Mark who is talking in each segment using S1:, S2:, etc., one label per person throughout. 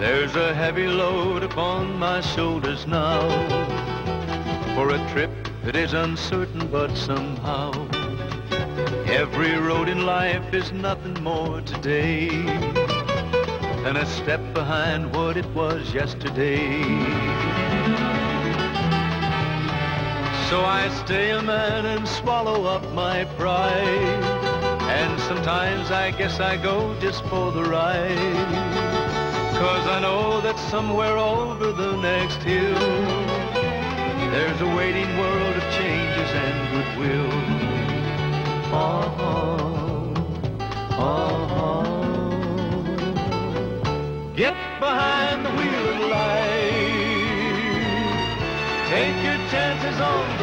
S1: There's a heavy load upon my shoulders now for a trip that is uncertain, but somehow every road in life is nothing more today than a step behind what it was yesterday. So I stay a man and swallow up my pride. And sometimes I guess I go just for the ride. Cause I know that somewhere over the next hill, there's a waiting world of changes and goodwill. Oh, oh, oh. Get behind the wheel of life. Take your chances on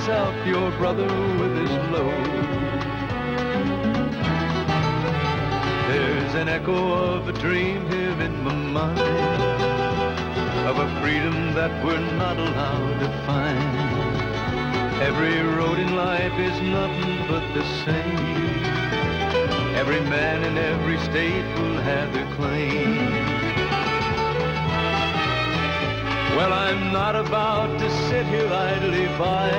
S1: adjourns, help your brother with his load. There's an echo of a dream here in my mind, of a freedom that we're not allowed to find. Every road in life is nothing but the same. Every man in every state will have their claim. Well, I'm not about to sit here idly by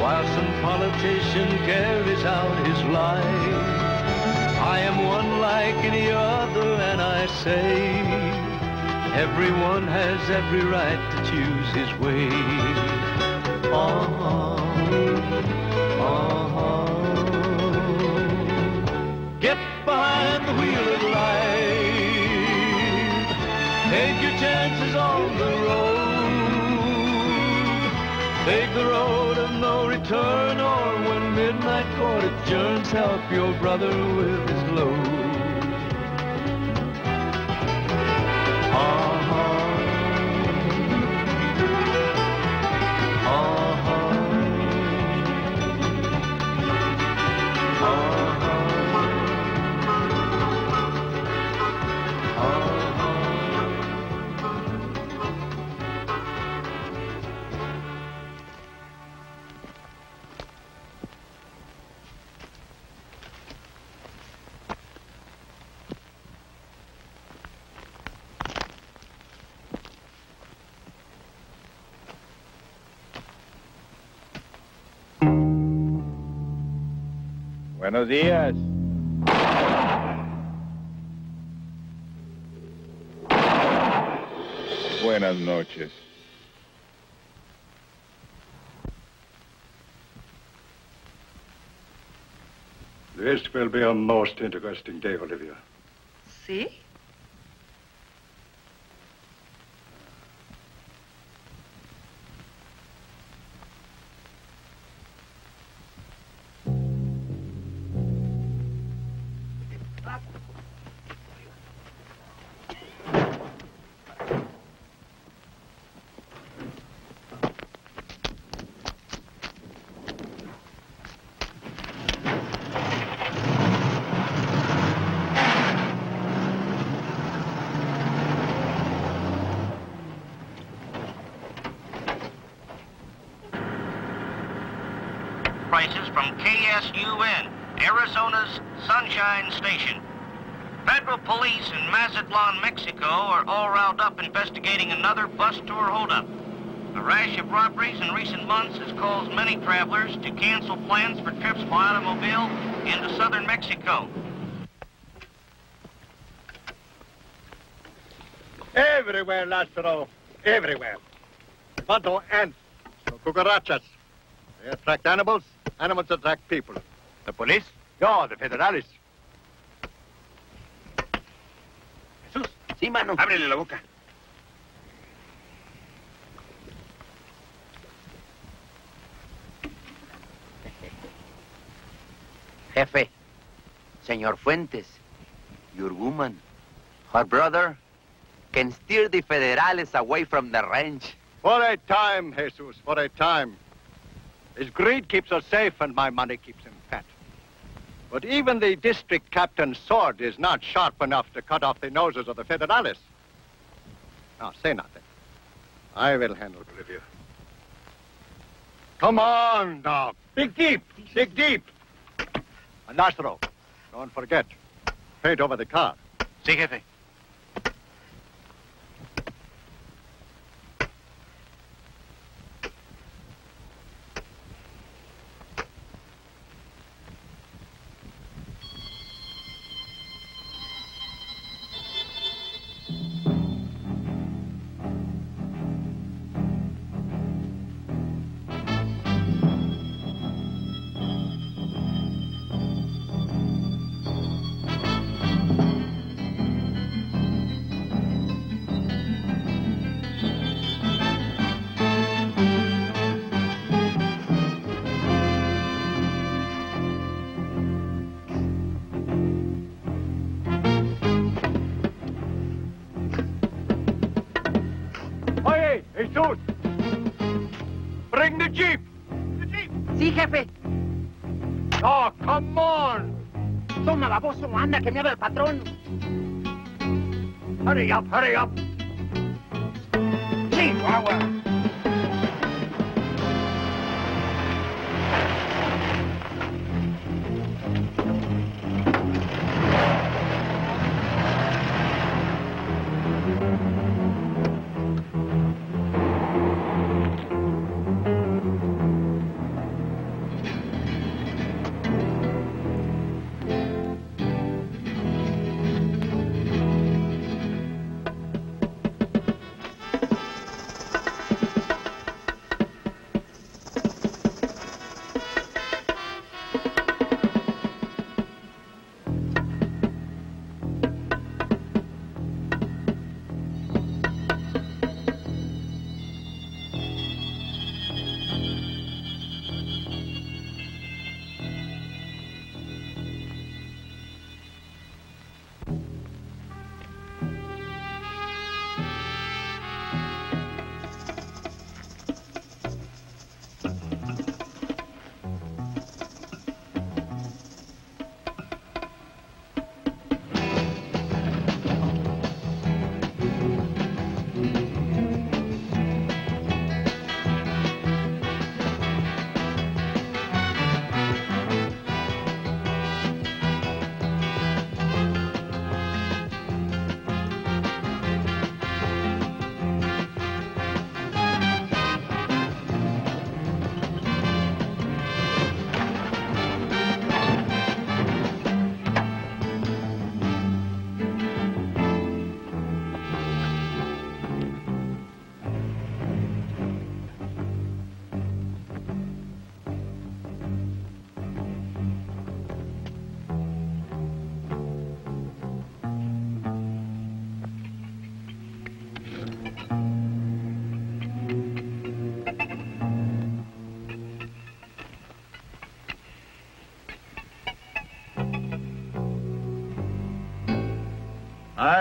S1: while some politician carries out his life. I am one like any other, and I say everyone has every right to choose his way. Oh, oh, Get behind the wheel of life. Take your chances Take the road of no return, or when midnight court adjourns, help your brother with his load. Uh-huh.
S2: Buenos días. Buenas noches.
S3: This will be a most interesting day, Olivia.
S4: See?
S5: From KSUN, Arizona's Sunshine Station. Federal police in Mazatlan, Mexico are all riled up investigating another bus tour holdup. A rash of robberies in recent months has caused many travelers to cancel plans for trips by automobile into southern Mexico.
S3: Everywhere, Lázaro. Everywhere. But ants, cucarachas. They attract animals, animals attract people.
S2: The police?
S3: Yo, the federales.
S2: Jesús. Sí, mano. Ábrele la boca.
S6: Jefe, Senor Fuentes, your woman, her brother, can steer the federales away from the ranch.
S3: For a time, Jesus, for a time. His greed keeps us safe and my money keeps him fat. But even the district captain's sword is not sharp enough to cut off the noses of the federales. Now, say nothing. I will handle Bolivia. Come on, now. Dig deep. Dig deep. And Nastro, don't forget, paint over the car.
S7: Sí, jefe.
S4: Anda, que me habla el patrón.
S3: Hurry up, hurry up!
S4: Chihuahua.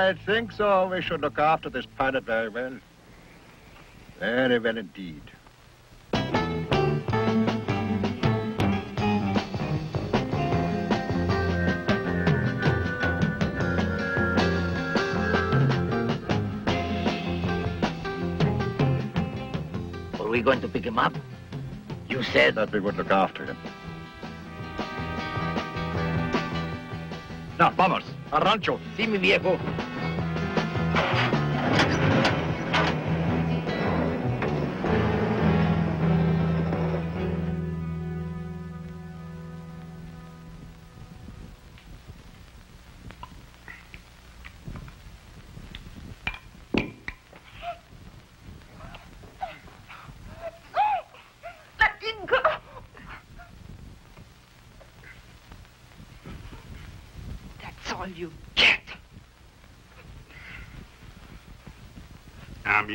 S3: I think so. We should look after this pilot very well. Very well indeed.
S4: Are we going to pick him up? You said...
S3: That we would look after him. Now, vamos. Al rancho.
S4: Sí, mi viejo.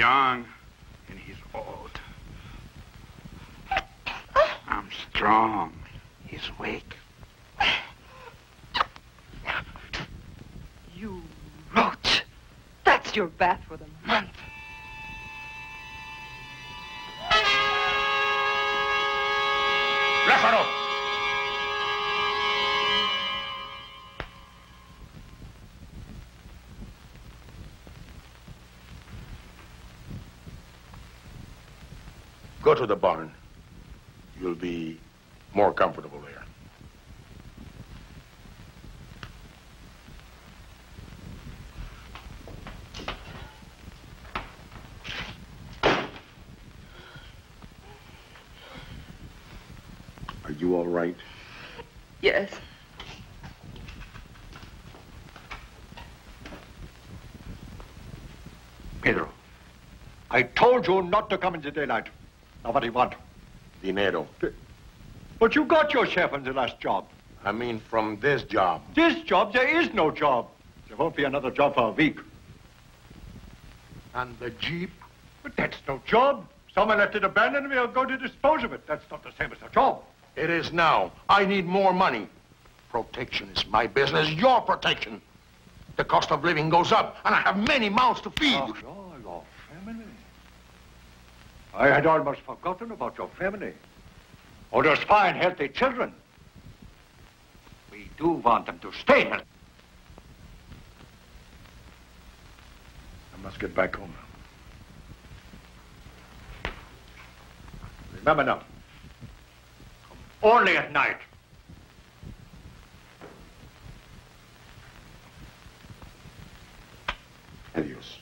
S7: Young, and he's old. I'm strong. He's weak.
S8: You roach. That's your bath for the
S7: Go to the barn. You'll be
S2: More comfortable there. Are you all right?
S9: Yes.
S3: Pedro, I told you not to come in the daylight. Now, what do you want?
S2: Dinero.
S3: But you got your share from the last job.
S2: I mean, from this job.
S3: This job, there is no job. There won't be another job for a week.
S2: And the Jeep?
S3: But that's no job. Someone left it abandoned and we'll go to dispose of it. That's not the same as a job.
S2: It is now. I need more money. Protection is my business, your protection. The cost of living goes up, and I have many mouths to feed.
S3: Oh, your, your family. I had almost forgotten about your family. Or those fine, healthy children. We do want them to stay healthy.
S2: I must get back home.
S3: Remember now. Only at night.
S2: Adios.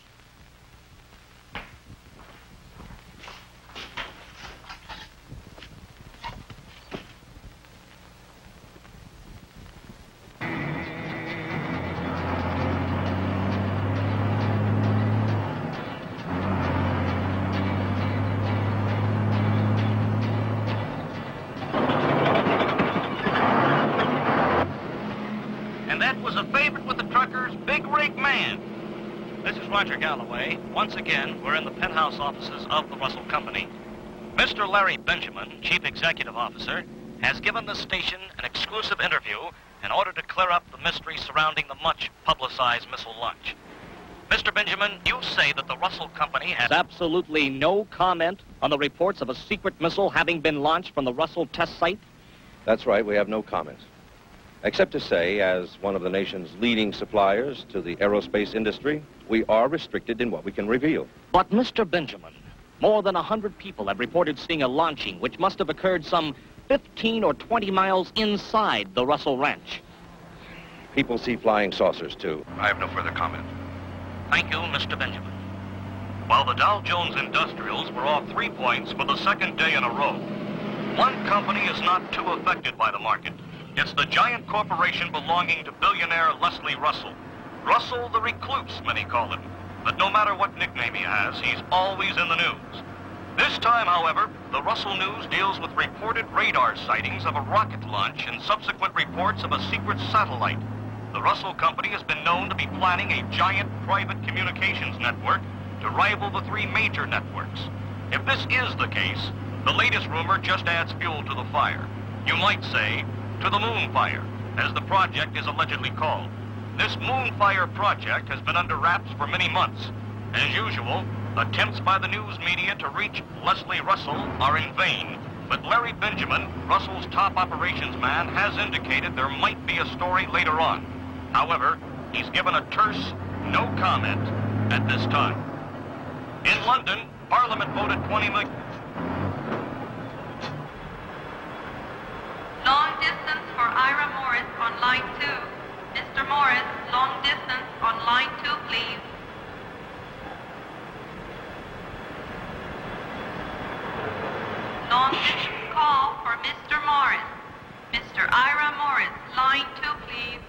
S5: Roger Galloway. Once again, we're in the penthouse offices of the Russell Company. Mr. Larry Benjamin, Chief Executive Officer, has given the station an exclusive interview in order to clear up the mystery surrounding the much publicized missile launch. Mr. Benjamin, you say that the Russell Company has absolutely no comment on the reports of a secret missile having been launched from the Russell test site?
S10: That's right, we have no comments. Except to say, as one of the nation's leading suppliers to the aerospace industry, we are restricted in what we can reveal.
S5: But, Mr. Benjamin, more than a 100 people have reported seeing a launching which must have occurred some 15 or 20 miles inside the Russell Ranch.
S10: People see flying saucers, too.
S11: I have no further comment.
S5: Thank you, Mr. Benjamin. While the Dow Jones Industrials were off three points for the second day in a row, one company is not too affected by the market. It's the giant corporation belonging to billionaire Leslie Russell. Russell the Recluse, many call him. But no matter what nickname he has, he's always in the news. This time, however, the Russell News deals with reported radar sightings of a rocket launch and subsequent reports of a secret satellite. The Russell Company has been known to be planning a giant private communications network to rival the three major networks. If this is the case, the latest rumor just adds fuel to the fire. You might say, to the Moonfire, as the project is allegedly called. This Moonfire project has been under wraps for many months. As usual, attempts by the news media to reach Leslie Russell are in vain. But Larry Benjamin, Russell's top operations man, has indicated there might be a story later on. However, he's given a terse no comment at this time. In London, Parliament voted 20 million.
S12: Long Ira Morris on line two. Mr. Morris, long distance on line two, please. Long distance call for Mr. Morris. Mr. Ira Morris, line two, please.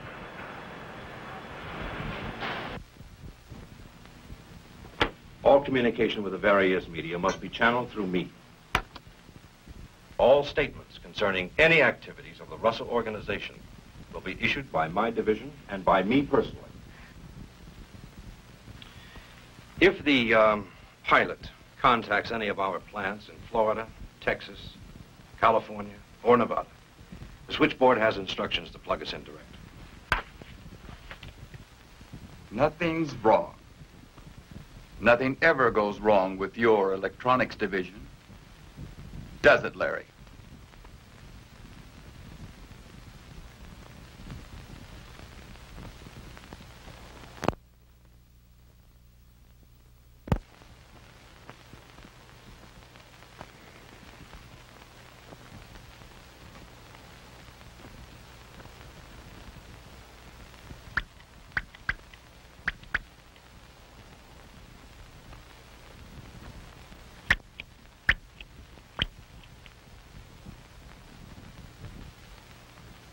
S10: All communication with the various media must be channeled through me. All statements concerning any activities of the Russell Organization will be issued by my division and by me personally. If the um, pilot contacts any of our plants in Florida, Texas, California, or Nevada, the switchboard has instructions to plug us in direct.
S13: Nothing's wrong. Nothing ever goes wrong with your electronics division. Does it, Larry?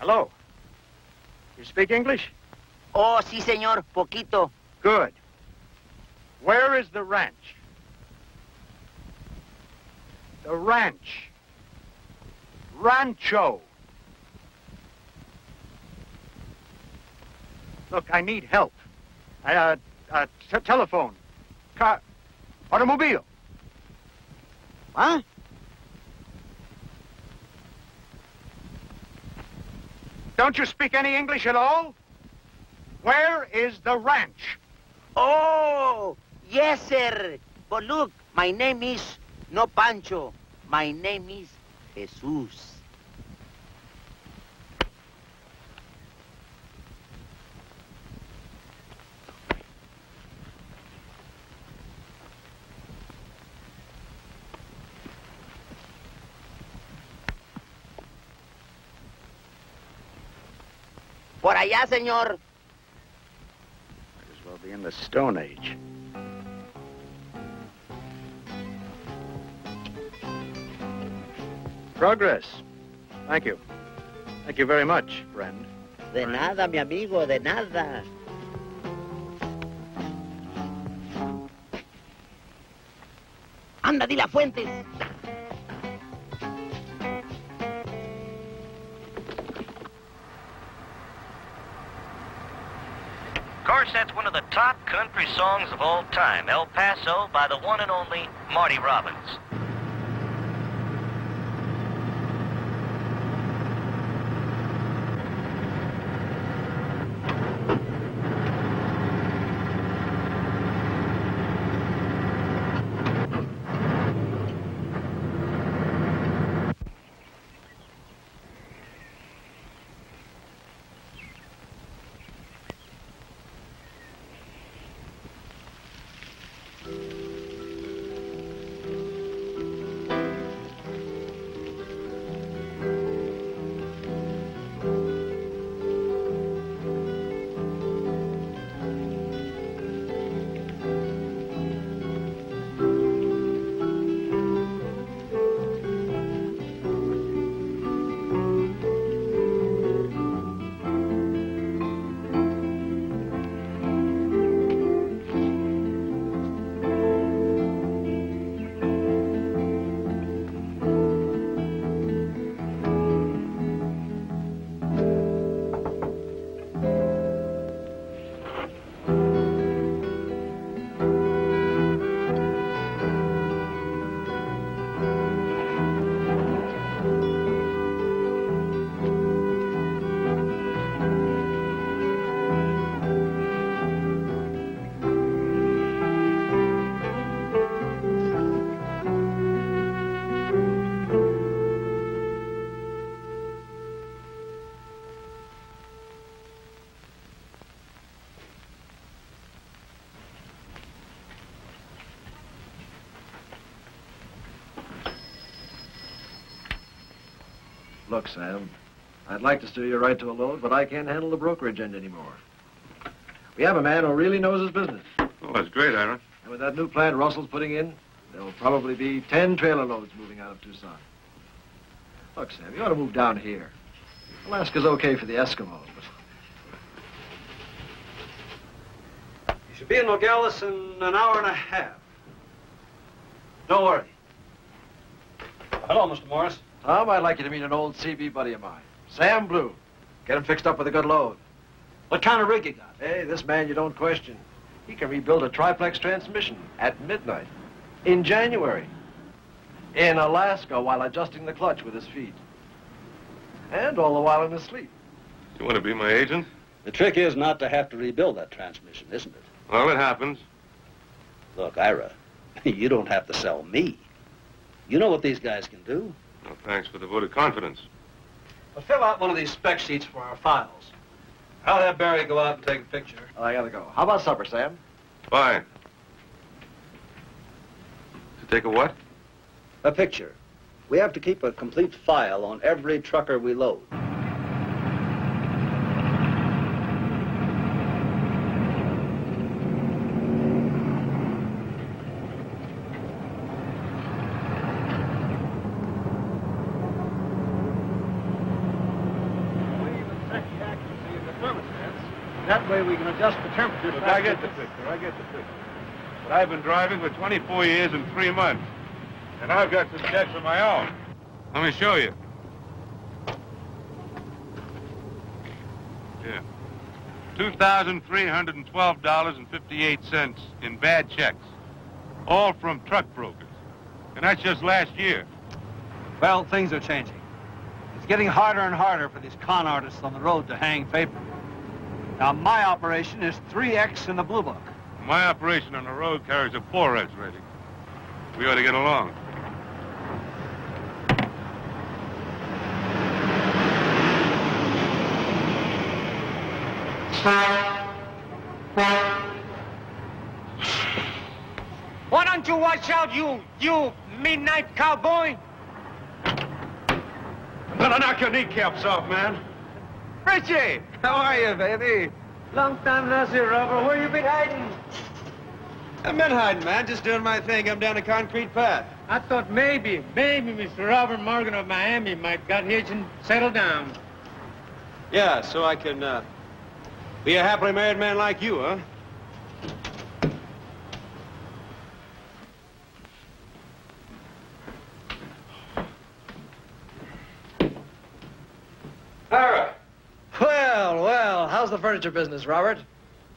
S7: Hello. You speak English?
S4: Oh, sí, señor, poquito.
S7: Good. Where is the ranch? The ranch. Rancho. Look, I need help. I, uh, uh, telephone. Car. Automobile.
S4: Huh?
S7: Don't you speak any English at all? Where is the ranch?
S4: Oh, yes, sir. But look, my name is no Pancho. My name is Jesus. Por allá, señor.
S7: Might as well be in the Stone Age. Progress. Thank you. Thank you very much, friend.
S4: De nada, mi amigo, de nada. Anda, di la fuentes.
S5: That's one of the top country songs of all time, El Paso by the one and only Marty Robbins.
S11: Look, Sam, I'd like to steer you right to a load, but I can't handle the brokerage end anymore. We have a man who really knows his business.
S14: Oh, that's great, Ira.
S11: And with that new plant Russell's putting in, there'll probably be 10 trailer loads moving out of Tucson. Look, Sam, you ought to move down here. Alaska's okay for the Eskimos, but
S15: You should be in Nogales in an hour and a half. Don't worry. Hello, Mr. Morris.
S11: Tom, I'd like you to meet an old CB buddy of mine, Sam Blue. Get him fixed up with a good load.
S15: What kind of rig you got?
S11: Hey, this man you don't question. He can rebuild a triplex transmission at midnight in January in Alaska while adjusting the clutch with his feet. And all the while in his sleep.
S14: You want to be my agent?
S15: The trick is not to have to rebuild that transmission, isn't it?
S14: Well, it happens.
S15: Look, Ira, you don't have to sell me. You know what these guys can do.
S14: Well, thanks for the vote of confidence.
S15: Well, fill out one of these spec sheets for our files. I'll have Barry go out and take a picture.
S11: I gotta go. How about supper, Sam?
S14: Fine. To take a what?
S15: A picture. We have to keep a complete file on every trucker we load.
S16: we can adjust temperature.
S17: Look, I get the picture. I get the picture. But I've been driving for 24 years and three months. And I've got some checks of my own. Let me show you. Yeah. $2,312.58 in bad checks. All from truck brokers. And that's just last year.
S16: Well, things are changing. It's getting harder and harder for these con artists on the road to hang paper. Now, my operation is 3X in the Blue Book.
S17: My operation on the road carries a 4X rating. We ought to get along.
S18: Why don't you watch out, you, you midnight cowboy?
S17: I'm gonna knock your kneecaps off, man.
S16: Richie! How are you, baby? Long time no see, Robert. Where you been hiding? I've been hiding, man. Just doing my thing. I'm down a concrete path.
S19: I thought maybe, maybe Mr. Robert Morgan of Miami might got hitched and settled down.
S16: Yeah, so I can, uh, be a happily married man like you, huh?
S11: Ira! Well, well, how's the furniture business, Robert?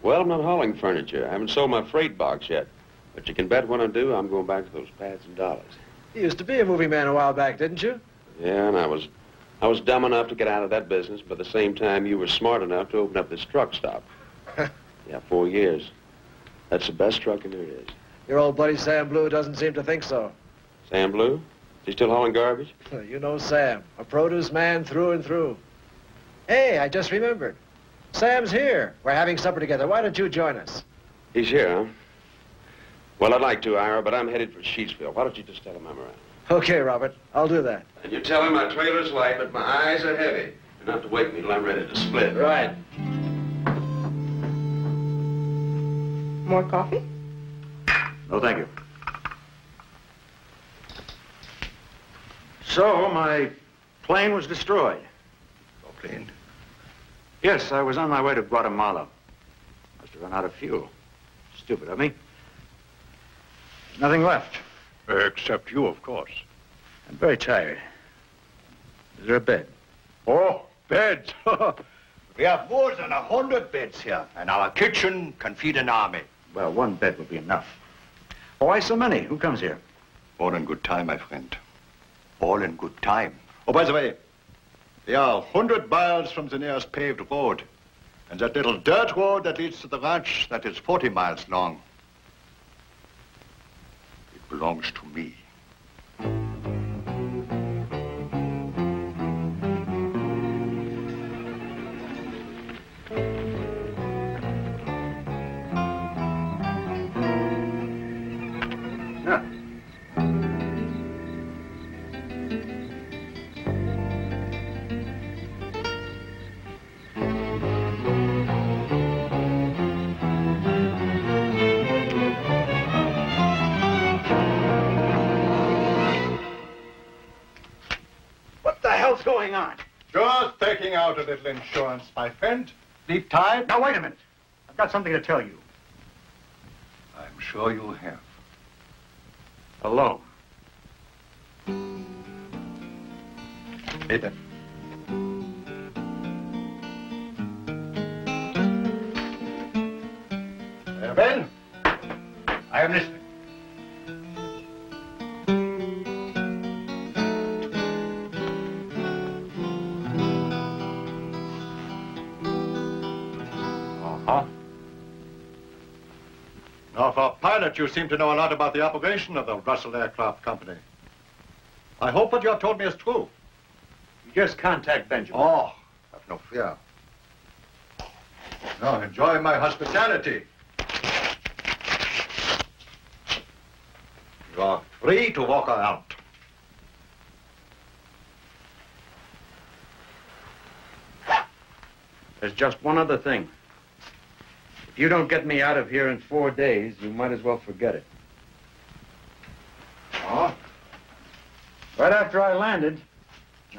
S20: Well, I'm not hauling furniture. I haven't sold my freight box yet. But you can bet when I do, I'm going back to those pads and dollars.
S11: You used to be a movie man a while back, didn't you?
S20: Yeah, and I was, I was dumb enough to get out of that business, but at the same time, you were smart enough to open up this truck stop. yeah, four years. That's the best trucking there is.
S11: Your old buddy Sam Blue doesn't seem to think so.
S20: Sam Blue? Is he still hauling garbage?
S11: You know Sam, a produce man through and through. Hey, I just remembered. Sam's here. We're having supper together. Why don't you join us?
S20: He's here, huh? Well, I'd like to, Ira, but I'm headed for Sheetsville. Why don't you just tell him I'm around?
S11: Okay, Robert. I'll do that.
S20: And you tell him my trailer's light, but my eyes are heavy. And not to wake me till I'm ready to split.
S11: Right.
S8: More coffee?
S7: No, thank you. So, my plane was destroyed.
S3: Your plane?
S7: Yes, I was on my way to Guatemala. Must have run out of fuel. Stupid of me. Nothing left.
S3: Except you, of course.
S7: I'm very tired. Is there a bed?
S3: Oh, beds. we have more than a hundred beds here, and our kitchen can feed an army.
S7: Well, one bed would be enough. Why so many? Who comes here?
S3: All in good time, my friend. All in good time. Oh, by the way, they are 100 miles from the nearest paved road. And that little dirt road that leads to the ranch, that is 40 miles long. It belongs to me. Little insurance, my friend. Deep tide?
S7: Now, wait a minute. I've got something to tell you.
S3: I'm sure you have.
S7: Alone.
S3: Uh, ben, I am listening. Pilot, you seem to know a lot about the operation of the Russell Aircraft Company. I hope what you have told me is true.
S7: You just contact Benjamin.
S3: Oh, have no fear. Now, enjoy my hospitality. You are free to walk around.
S7: There's just one other thing. If you don't get me out of here in four days, you might as well forget it.
S3: Oh?
S7: Right after I landed,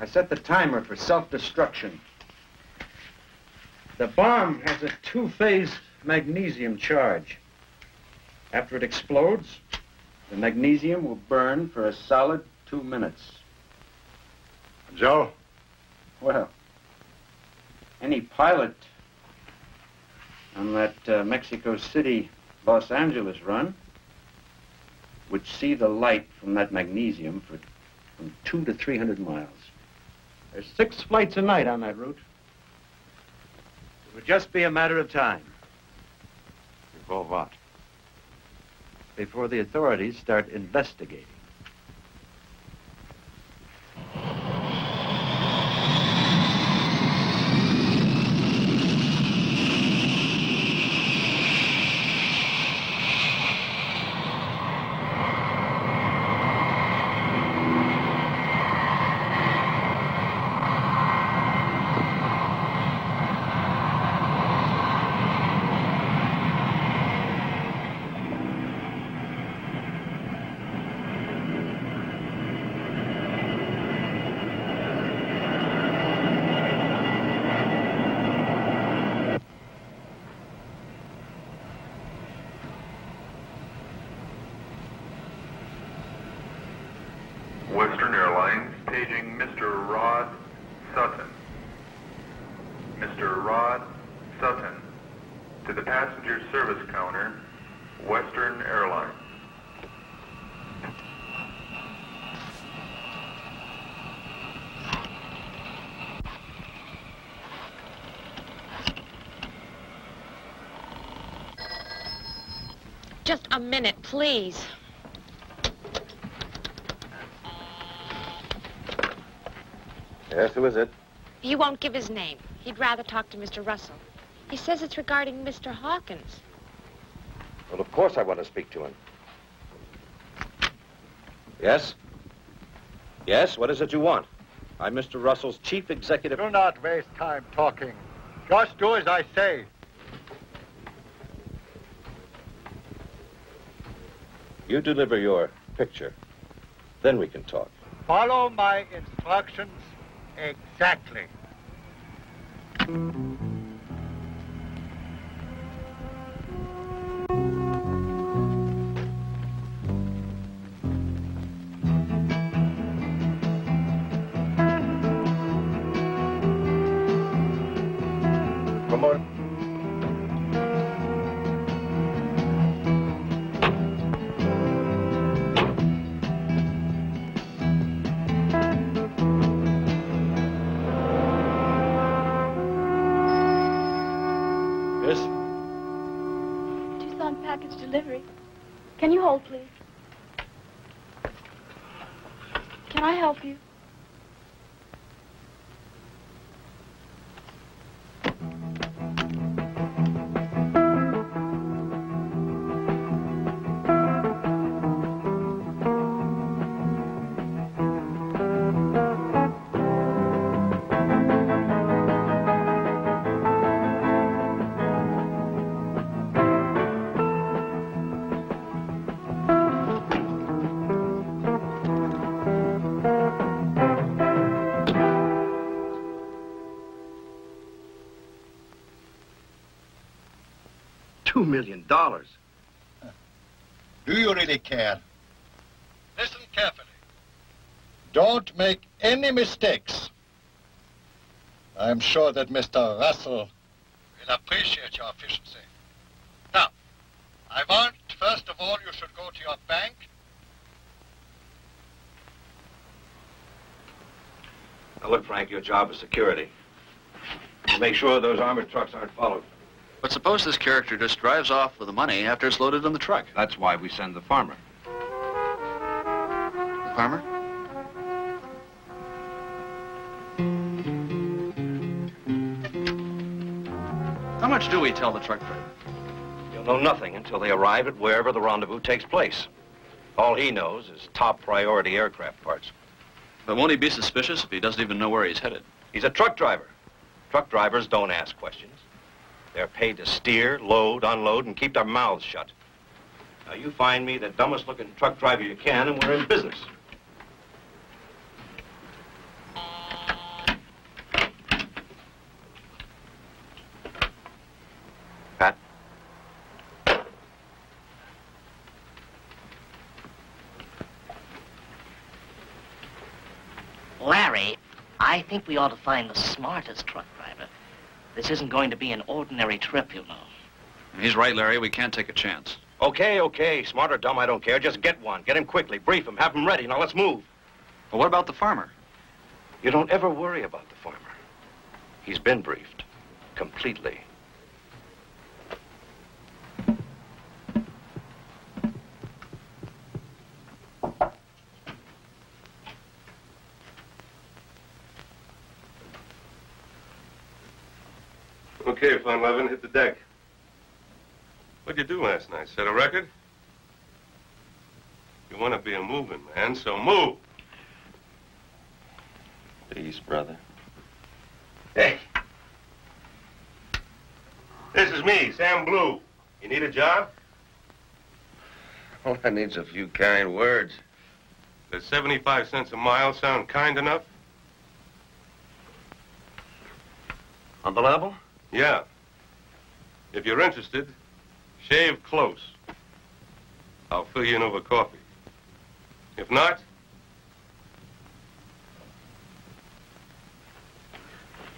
S7: I set the timer for self-destruction.
S15: The bomb has a two-phase magnesium charge. After it explodes, the magnesium will burn for a solid two minutes.
S21: Joe?
S15: Well, any pilot on that uh, Mexico City, Los Angeles run would see the light from that magnesium for from two to three hundred miles.
S7: There's six flights a night on that route. It would just be a matter of time.
S15: Before what?
S7: Before the authorities start investigating.
S22: Western Airlines paging Mr. Rod Sutton. Mr. Rod Sutton to the passenger service counter, Western Airlines.
S23: Just a minute, please.
S7: Yes, who is it?
S23: He won't give his name. He'd rather talk to Mr. Russell. He says it's regarding Mr. Hawkins.
S15: Well, of course I want to speak to him. Yes? Yes, what is it you want? I'm Mr. Russell's chief executive...
S3: Do not waste time talking. Just do as I say.
S15: You deliver your picture. Then we can talk.
S3: Follow my instructions exactly.
S24: Thank you. Hold, please?
S7: Two million dollars.
S21: Do you really care?
S3: Listen carefully.
S21: Don't make any mistakes. I'm sure that Mr. Russell
S3: will appreciate your efficiency. Now, I want, first of all, you should go to your bank.
S15: Now, look, Frank, your job is security. You make sure those armored trucks aren't followed.
S25: But suppose this character just drives off with the money after it's loaded on the truck.
S15: That's why we send the farmer.
S25: The farmer? How much do we tell the truck driver?
S15: You'll know nothing until they arrive at wherever the rendezvous takes place. All he knows is top priority aircraft parts.
S25: But won't he be suspicious if he doesn't even know where he's headed?
S15: He's a truck driver. Truck drivers don't ask questions. They're paid to steer, load, unload, and keep their mouths shut. Now, you find me the dumbest looking truck driver you can, and we're in business. Pat?
S26: Larry, I think we ought to find the smartest truck this isn't going to be an ordinary trip, you know.
S27: He's right, Larry. We can't take a chance.
S15: Okay, okay. Smart or dumb, I don't care. Just get one. Get him quickly. Brief him. Have him ready. Now let's move.
S27: But what about the farmer?
S15: You don't ever worry about the farmer. He's been briefed. Completely.
S14: Okay, Von Levin, hit the deck. What'd you do last night? Set a record? You want to be a moving man, so move.
S20: Peace, brother.
S14: Hey. This is me, Sam Blue. You need a job?
S20: All I need's a few kind words.
S14: Does 75 cents a mile sound kind enough?
S15: On the level?
S14: Yeah. If you're interested, shave close. I'll fill you in over coffee. If not,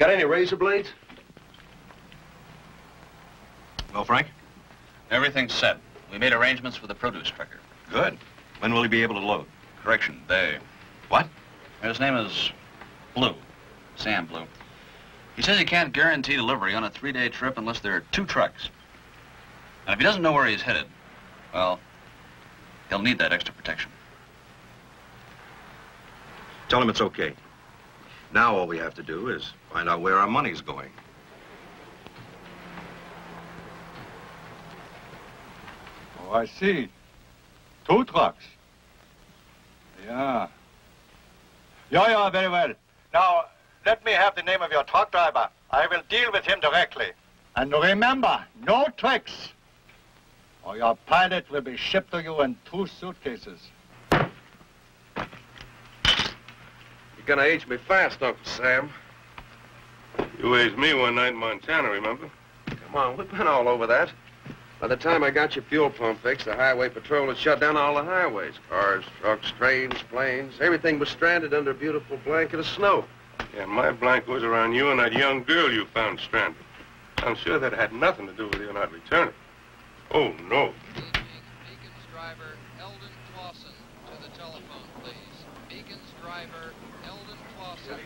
S15: Got any razor blades?
S27: Well, Frank? Everything's set. We made arrangements for the produce trucker.
S15: Good. When will he be able to load?
S27: Correction, they.
S15: What?
S27: His name is Blue. Sam Blue. He says he can't guarantee delivery on a three-day trip unless there are two trucks. And if he doesn't know where he's headed, well, he'll need that extra protection.
S15: Tell him it's okay. Now all we have to do is find out where our money's going.
S3: Oh, I see. Two trucks. Yeah. Yeah, yeah, very well. Now, let me have the name of your truck driver. I will deal with him directly. And remember, no tricks. Or your pilot will be shipped to you in two suitcases.
S20: You're gonna age me fast, Uncle Sam.
S14: you aged me one night in Montana, remember?
S20: Come on, we've been all over that. By the time I got your fuel pump fixed, the highway patrol had shut down all the highways. Cars, trucks, trains, planes. Everything was stranded under a beautiful blanket of snow.
S14: Yeah, my blank was around you and that young girl you found stranded. I'm sure that had nothing to do with you not returning. Oh, no.
S28: Beacon's driver, Eldon Clausen, to the telephone, please. Beacon's driver, Eldon Clausen,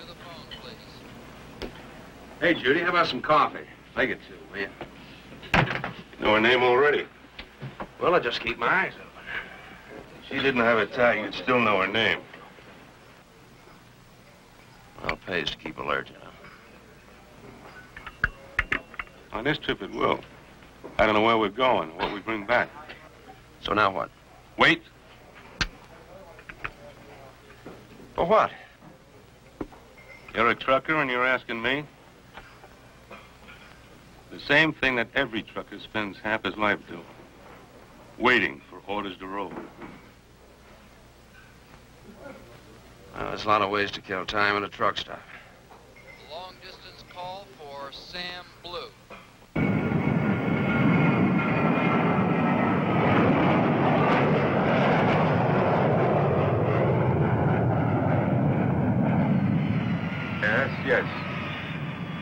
S28: to the phone, please.
S20: Hey, Judy, how about some coffee? Make it two, will you?
S14: Know her name already.
S20: Well, I just keep my eyes open.
S14: If she didn't have a tie, you'd still know her name.
S20: Pays to keep alert, you know.
S14: On this trip, it will. I don't know where we're going, what we bring back.
S20: So now what?
S14: Wait.
S20: For what?
S14: You're a trucker and you're asking me? The same thing that every trucker spends half his life doing. Waiting for orders to roll.
S20: Well, there's a lot of ways to kill time in a truck stop.
S28: Long distance call for Sam Blue.
S14: Yes, yes.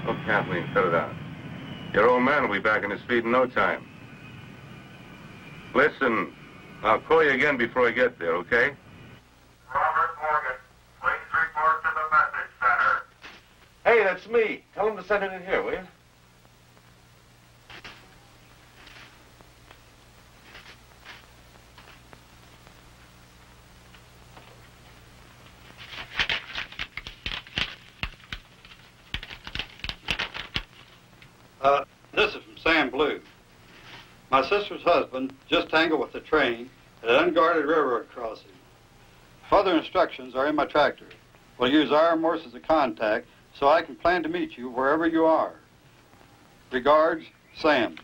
S14: Oh, Kathleen, cut it out. Your old man will be back on his feet in no time. Listen, I'll call you again before I get there, okay?
S20: That's me. Tell him to send it in here, will you?
S29: Uh, this is from Sam Blue. My sister's husband just tangled with the train at an unguarded railroad crossing. Further instructions are in my tractor. We'll use our Morse as a contact so I can plan to meet you wherever you are. Regards, Sam.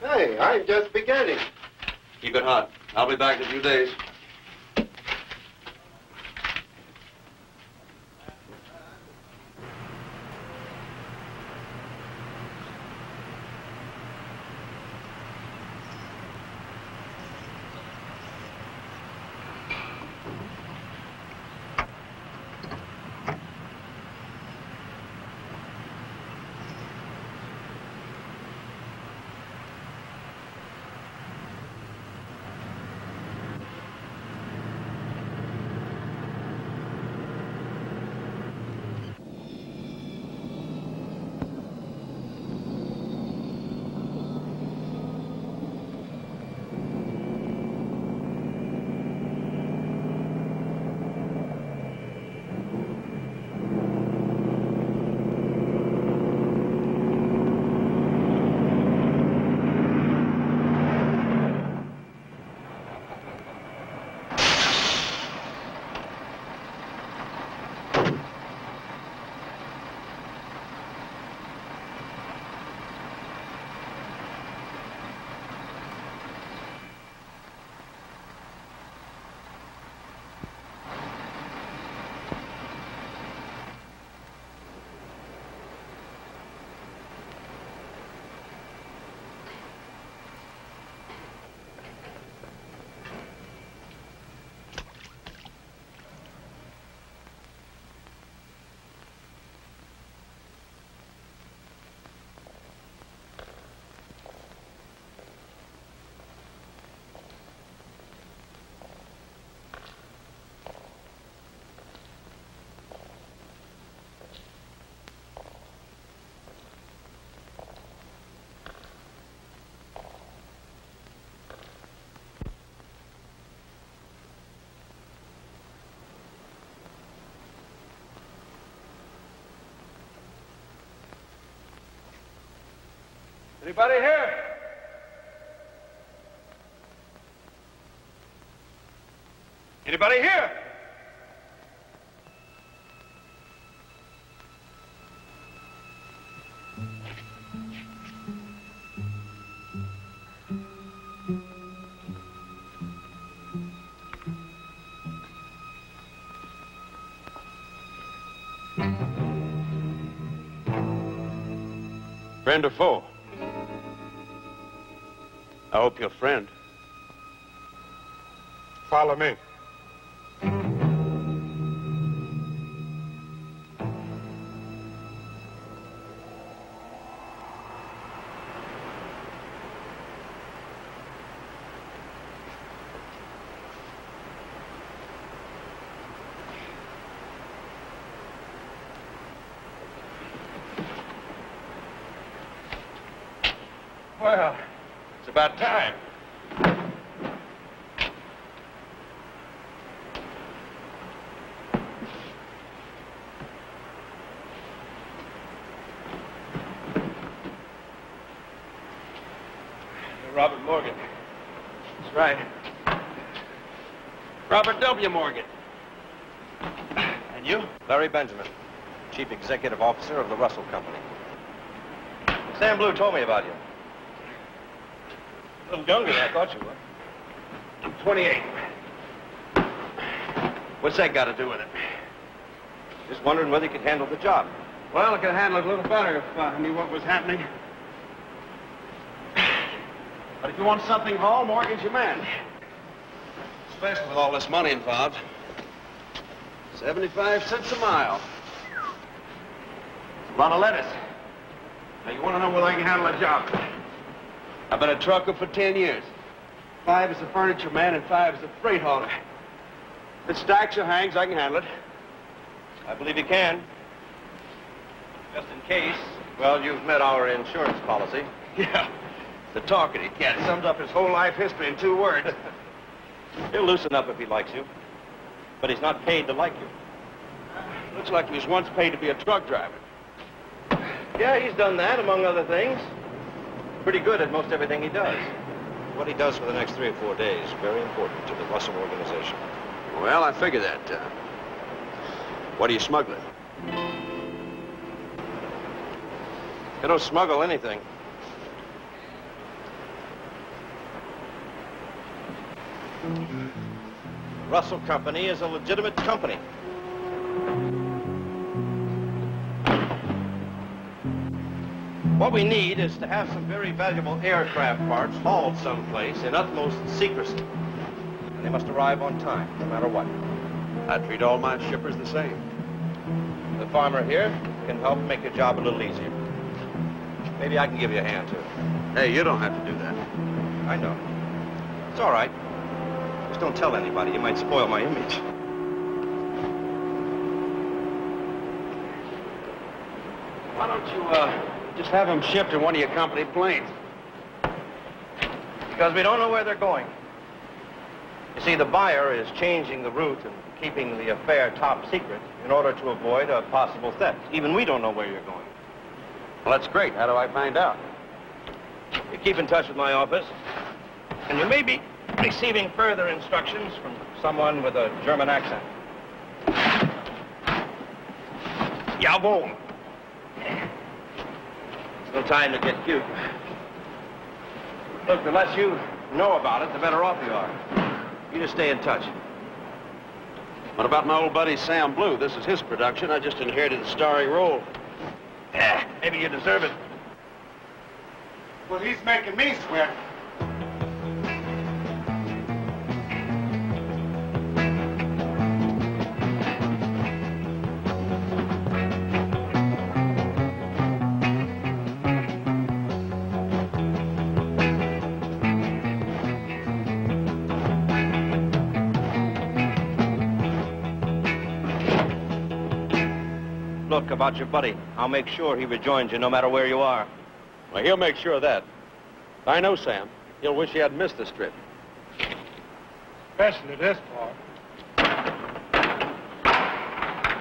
S20: Hey, I'm just beginning. Keep it hot. I'll be back in a few days. Anybody here? Anybody here?
S30: Friend or foe? I hope you're friend.
S31: Follow me.
S20: About time. Uh, Robert Morgan. That's right. Robert W. Morgan. And you?
S10: Larry Benjamin, Chief Executive Officer of the Russell Company. Sam Blue told me about you.
S20: Younger than I thought you were. I'm 28. What's that got to do with it?
S10: Just wondering whether you could handle the job.
S20: Well, I could handle it a little better if uh, I knew what was happening. But if you want something, Hall, Morgan's your man. Especially with all this money involved. 75 cents a mile. It's a lot of lettuce. Now, you want to know whether I can handle a job? I've been a trucker for 10 years. Five as a furniture man and five as a freight hauler. If it stacks or hangs, I can handle it.
S10: I believe you can. Just in case, well, you've met our insurance policy.
S20: Yeah. The talkative cat sums up his whole life history in two words.
S10: He'll loosen up if he likes you. But he's not paid to like you.
S20: Looks like he was once paid to be a truck driver.
S10: Yeah, he's done that, among other things. Pretty good at most everything he does. What he does for the next three or four days, very important to the Russell organization.
S20: Well, I figure that. Uh, what are you smuggling?
S10: You don't smuggle anything. Russell Company is a legitimate company. What we need is to have some very valuable aircraft parts hauled someplace in utmost secrecy. And they must arrive on time, no matter what.
S20: I treat all my shippers the same.
S10: The farmer here can help make your job a little easier. Maybe I can give you a hand, too.
S20: Hey, you don't have to do that.
S10: I know. It's all right. Just don't tell anybody. You might spoil my image.
S20: Why don't you, uh, just have them shipped in one of your company planes?
S10: Because we don't know where they're going. You see, the buyer is changing the route and keeping the affair top secret in order to avoid a possible theft. Even we don't know where you're going.
S20: Well, that's great. How do I find out?
S10: You keep in touch with my office, and you may be receiving further instructions from someone with a German accent. Jawohl. It's no time to get cute. Look, the less you know about it, the better off you are. You just stay in touch.
S20: What about my old buddy Sam Blue? This is his production. I just inherited the starring role.
S10: Yeah, maybe you deserve it.
S31: Well, he's making me sweat.
S10: About your buddy, I'll make sure he rejoins you no matter where you are.
S20: Well, he'll make sure of that. I know Sam. He'll wish he hadn't missed this trip.
S31: Especially this part.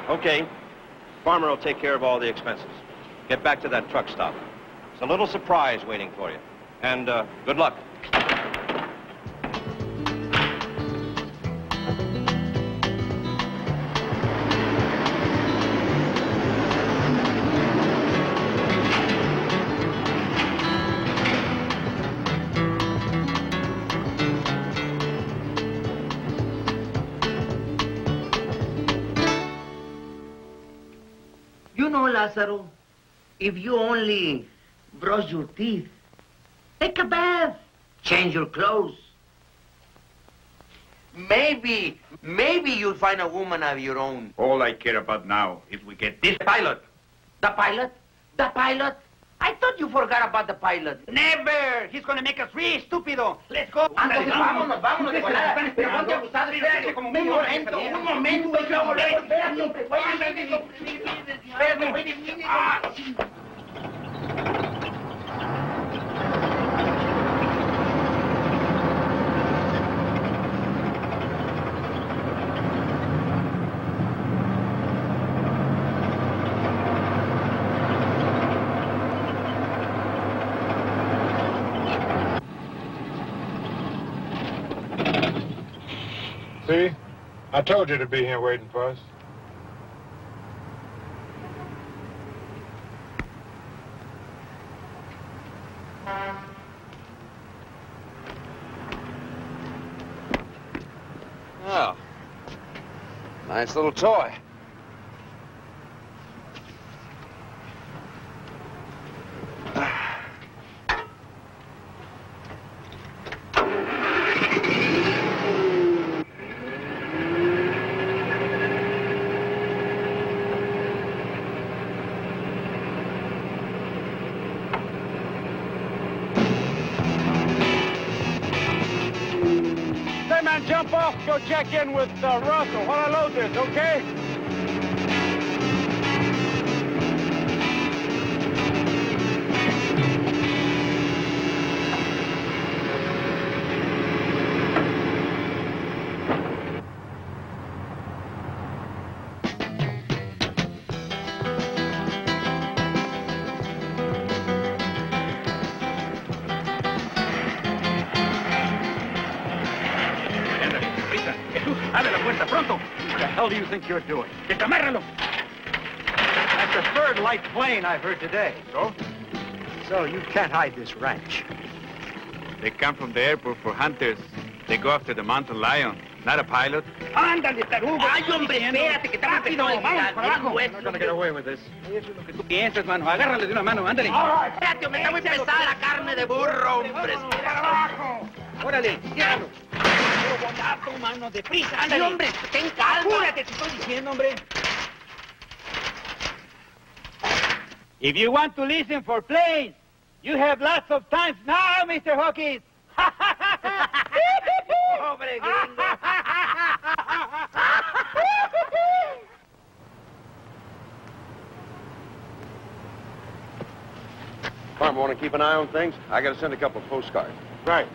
S10: Okay. Farmer will take care of all the expenses. Get back to that truck stop. There's a little surprise waiting for you. And uh, good luck.
S4: Lazaro, if you only brush your teeth, take a bath, change your clothes, maybe, maybe you'll find a woman of your own.
S7: All I care about now is we get this pilot.
S4: The pilot? The pilot? I thought you forgot about the pilot.
S16: Never! He's gonna make us rich, estúpido. Let's go.
S4: Ándale, vámonos, vámonos de
S16: Ustedes
S4: volada.
S16: están esperando.
S4: ponte abusado, espérate,
S16: como
S4: un momento, un momento,
S16: hombre,
S4: espérate, espérate, espérate, Ah,
S16: See? I told you to be here waiting for us.
S32: Oh. Nice little toy.
S7: In with uh, Russell while I load this, okay?
S16: Think you're doing? Desamárralo.
S33: That's the third light plane I've heard today.
S7: So?
S33: So you can't hide this ranch.
S7: They come from the airport for hunters. They go after the mountain lion, not a pilot.
S16: Ándale, tarugo.
S4: Ay, hombre, espérate, que te
S16: Rápido,
S4: rápido,
S16: vamos para abajo.
S4: We're
S16: gonna get away with this. Eso es lo que tú piensas, mano. Agárrale de una mano, ándale.
S4: Espérate, hombre, está muy pesada la carne de burro, hombre.
S16: abajo! Órale, ciérralo. Pero mano, deprisa,
S4: Ay,
S16: ándale.
S4: hombre, ten calma.
S16: Apúrate, te estoy diciendo, hombre. If you want to listen for planes, you have lots of times now, Mr. Hawkins. Pobre gringo.
S20: Farmer, want to keep an eye on things? I got to send a couple of postcards.
S16: Right.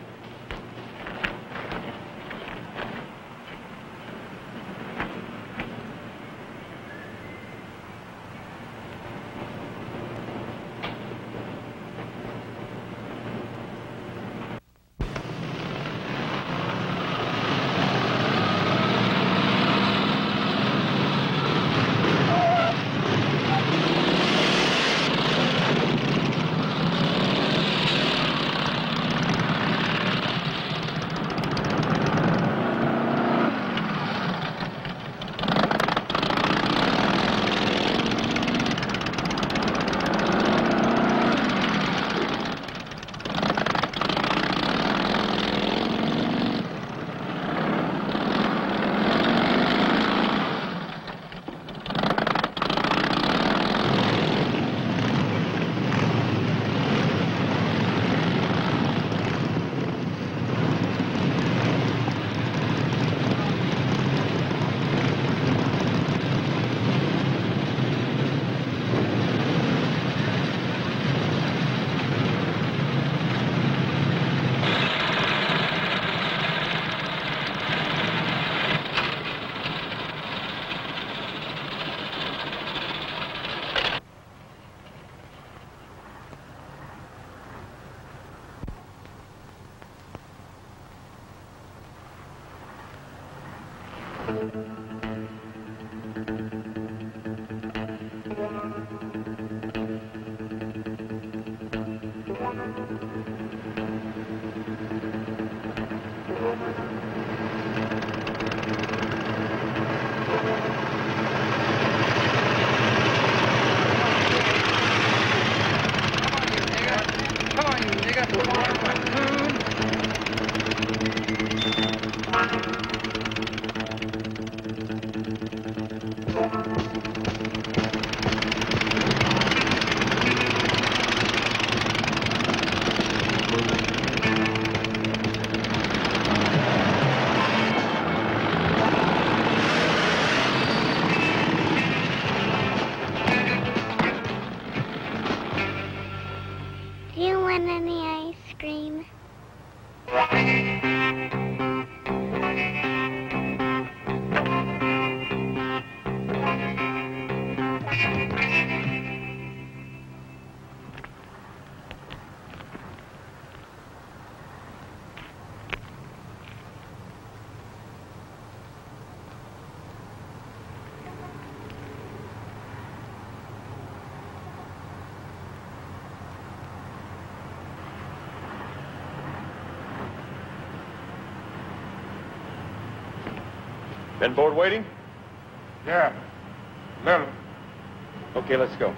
S16: Ben board waiting?
S31: Yeah. Little.
S16: Okay, let's go.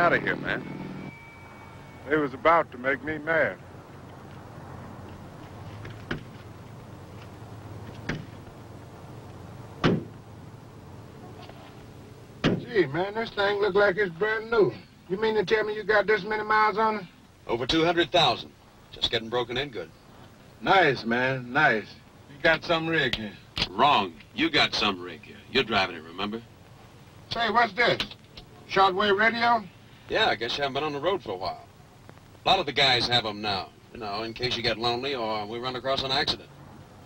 S31: Out of here, man. They was about to make me mad.
S34: Gee, man, this thing look like it's brand new. You mean to tell me you got this many miles on it?
S20: Over 200,000. Just getting broken in good.
S34: Nice, man, nice. You got some rig here.
S20: Wrong. You got some rig here. You're driving it, remember?
S34: Say, what's this? Shortwave radio?
S20: Yeah, I guess you haven't been on the road for a while. A lot of the guys have them now, you know, in case you get lonely or we run across an accident.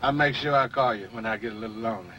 S3: I'll make sure I call you when I get a little lonely.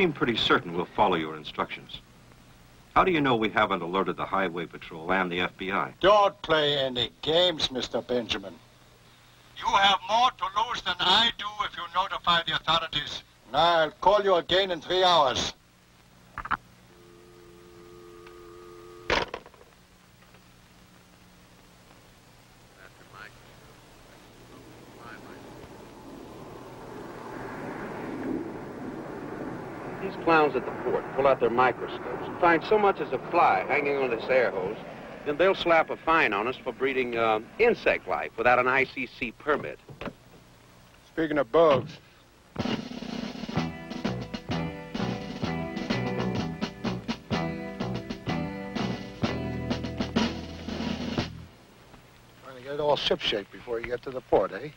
S15: Seem pretty certain we'll follow your instructions. How do you know we haven't alerted the Highway Patrol and the FBI?
S35: Don't play any games, Mr. Benjamin. You have more to lose than I do if you notify the authorities. I'll call you again in three hours.
S20: These clowns at the port pull out their microscopes and find so much as a fly hanging on this air hose, then they'll slap a fine on us for breeding uh, insect life without an ICC permit.
S3: Speaking of bugs, trying to get it all shipshape before you get to the port, eh?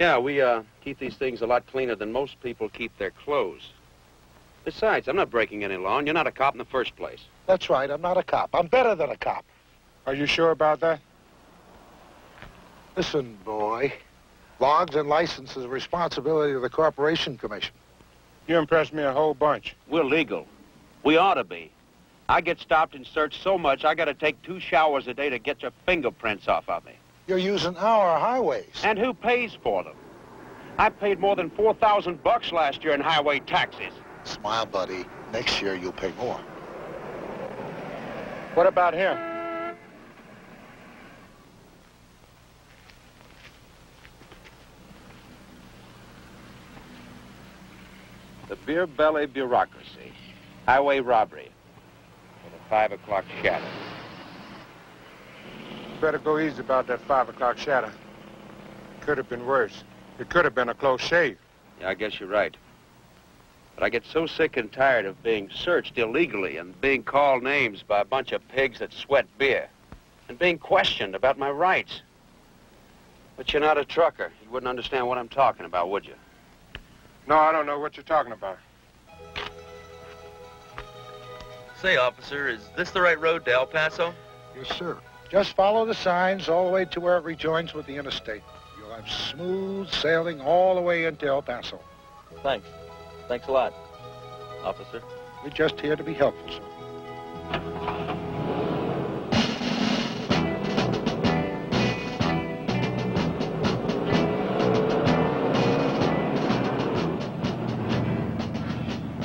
S20: Yeah, we uh, keep these things a lot cleaner than most people keep their clothes. Besides, I'm not breaking any law, and you're not a cop in the first place.
S3: That's right. I'm not a cop. I'm better than a cop. Are you sure about that? Listen, boy. Logs and licenses are responsibility of the Corporation Commission. You impressed me a whole bunch.
S31: We're legal. We ought to be. I get stopped and searched so much, I gotta take two showers a day to get your fingerprints off of me.
S3: You're using our highways.
S31: And who pays for them? I paid more than 4,000 bucks last year in highway taxes.
S3: Smile, buddy. Next year you'll pay more.
S5: What about him?
S31: The beer belly bureaucracy. Highway robbery. For a five o'clock shadow.
S5: Better go easy about that five o'clock shadow. Could have been worse. It could have been a close shave.
S31: Yeah, I guess you're right. But I get so sick and tired of being searched illegally and being called names by a bunch of pigs that sweat beer and being questioned about my rights. But you're not a trucker. You wouldn't understand what I'm talking about, would you?
S5: No, I don't know what you're talking about.
S36: Say, officer, is this the right road to El Paso?
S3: Yes, sir. Just follow the signs all the way to where it rejoins with the interstate. You'll have smooth sailing all the way into El Paso.
S36: Thanks. Thanks a lot, officer.
S3: We're just here to be helpful, sir.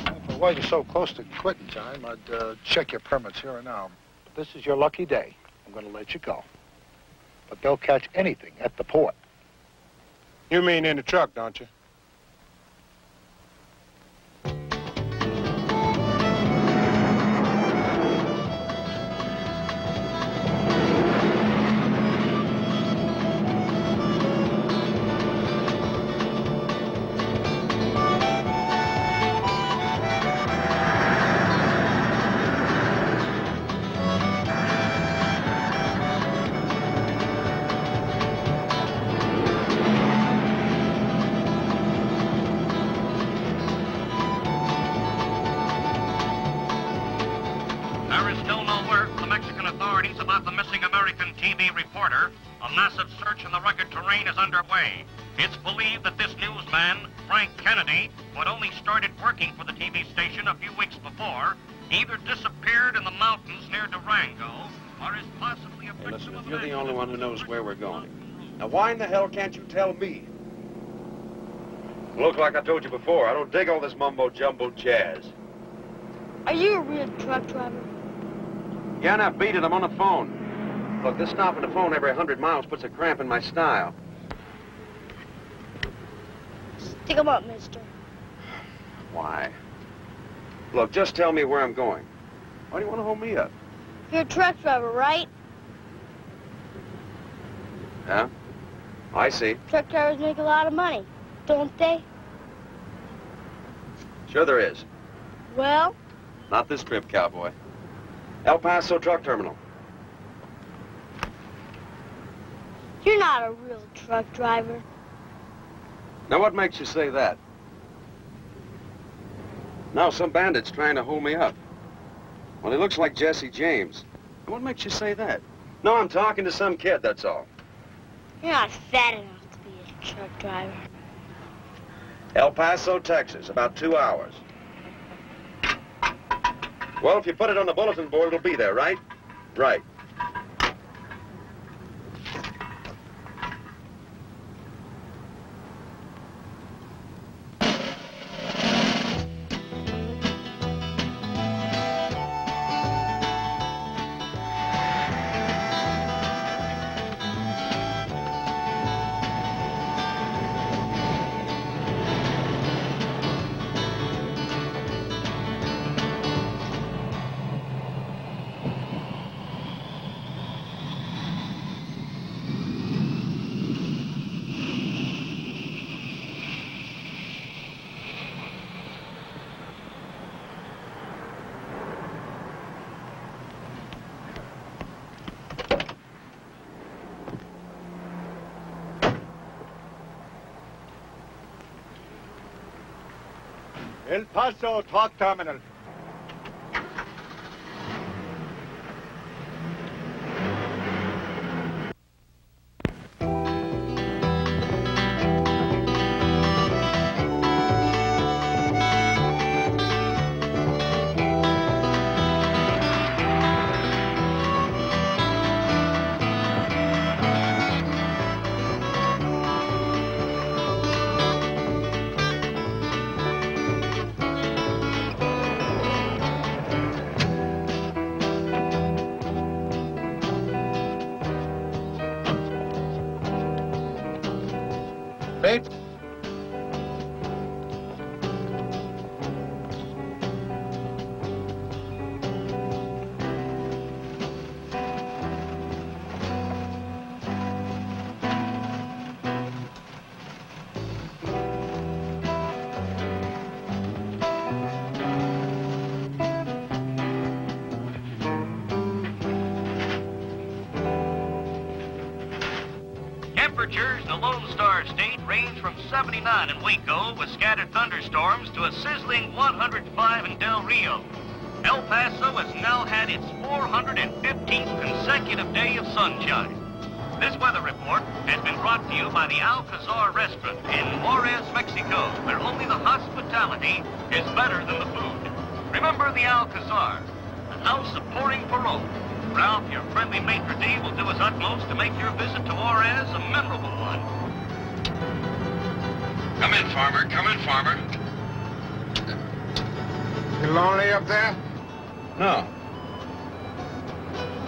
S3: If it wasn't so close to quitting time, I'd uh, check your permits here and now. But this is your lucky day. I'm going to let you go. But they'll catch anything at the port.
S5: You mean in the truck, don't you?
S37: Durango or is possibly a
S20: Hey, listen, if you're the only one who knows where we're going, now why in the hell can't you tell me?
S38: Look, like I told you before, I don't dig all this mumbo-jumbo jazz.
S39: Are you a real truck driver?
S20: Yeah, now beat it. I'm on the phone. Look, this stopping the phone every 100 miles puts a cramp in my style.
S39: Stick 'em up, mister.
S20: Why? Look, just tell me where I'm going. Why do you want to hold me up?
S39: You're a truck driver, right?
S20: Yeah? I see.
S39: Truck drivers make a lot of money, don't they?
S20: Sure there is.
S39: Well,
S20: Not this trip, cowboy. El Paso Truck Terminal.
S39: you're not a real truck driver.
S20: Now, what makes you say that? Now, some bandit's trying to hold me up. Well, he looks like Jesse James. What makes you say that? No, I'm talking to some kid, that's all.
S39: You're not fat enough to be a truck driver.
S20: El Paso, Texas, about two hours. Well, if you put it on the bulletin board, it'll be there, right? Right.
S3: El Paso Truck Terminal.
S5: 79 in Waco with scattered thunderstorms to a sizzling 105 in Del Rio. El Paso has now had its 415th consecutive day of sunshine. This weather report has been brought to you by the Alcazar restaurant in Juarez, Mexico, where only the hospitality is better than the food. Remember the Alcazar, an house of pouring parole. Ralph, your friendly maitre d' will do his utmost to make your visit to Juarez a memorable one.
S40: Come in, Farmer. Come in, Farmer.
S31: You lonely up there?
S41: No.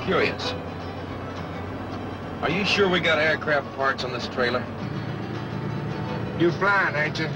S41: Curious. Are you sure we got aircraft parts on this trailer?
S31: You flying, ain't you?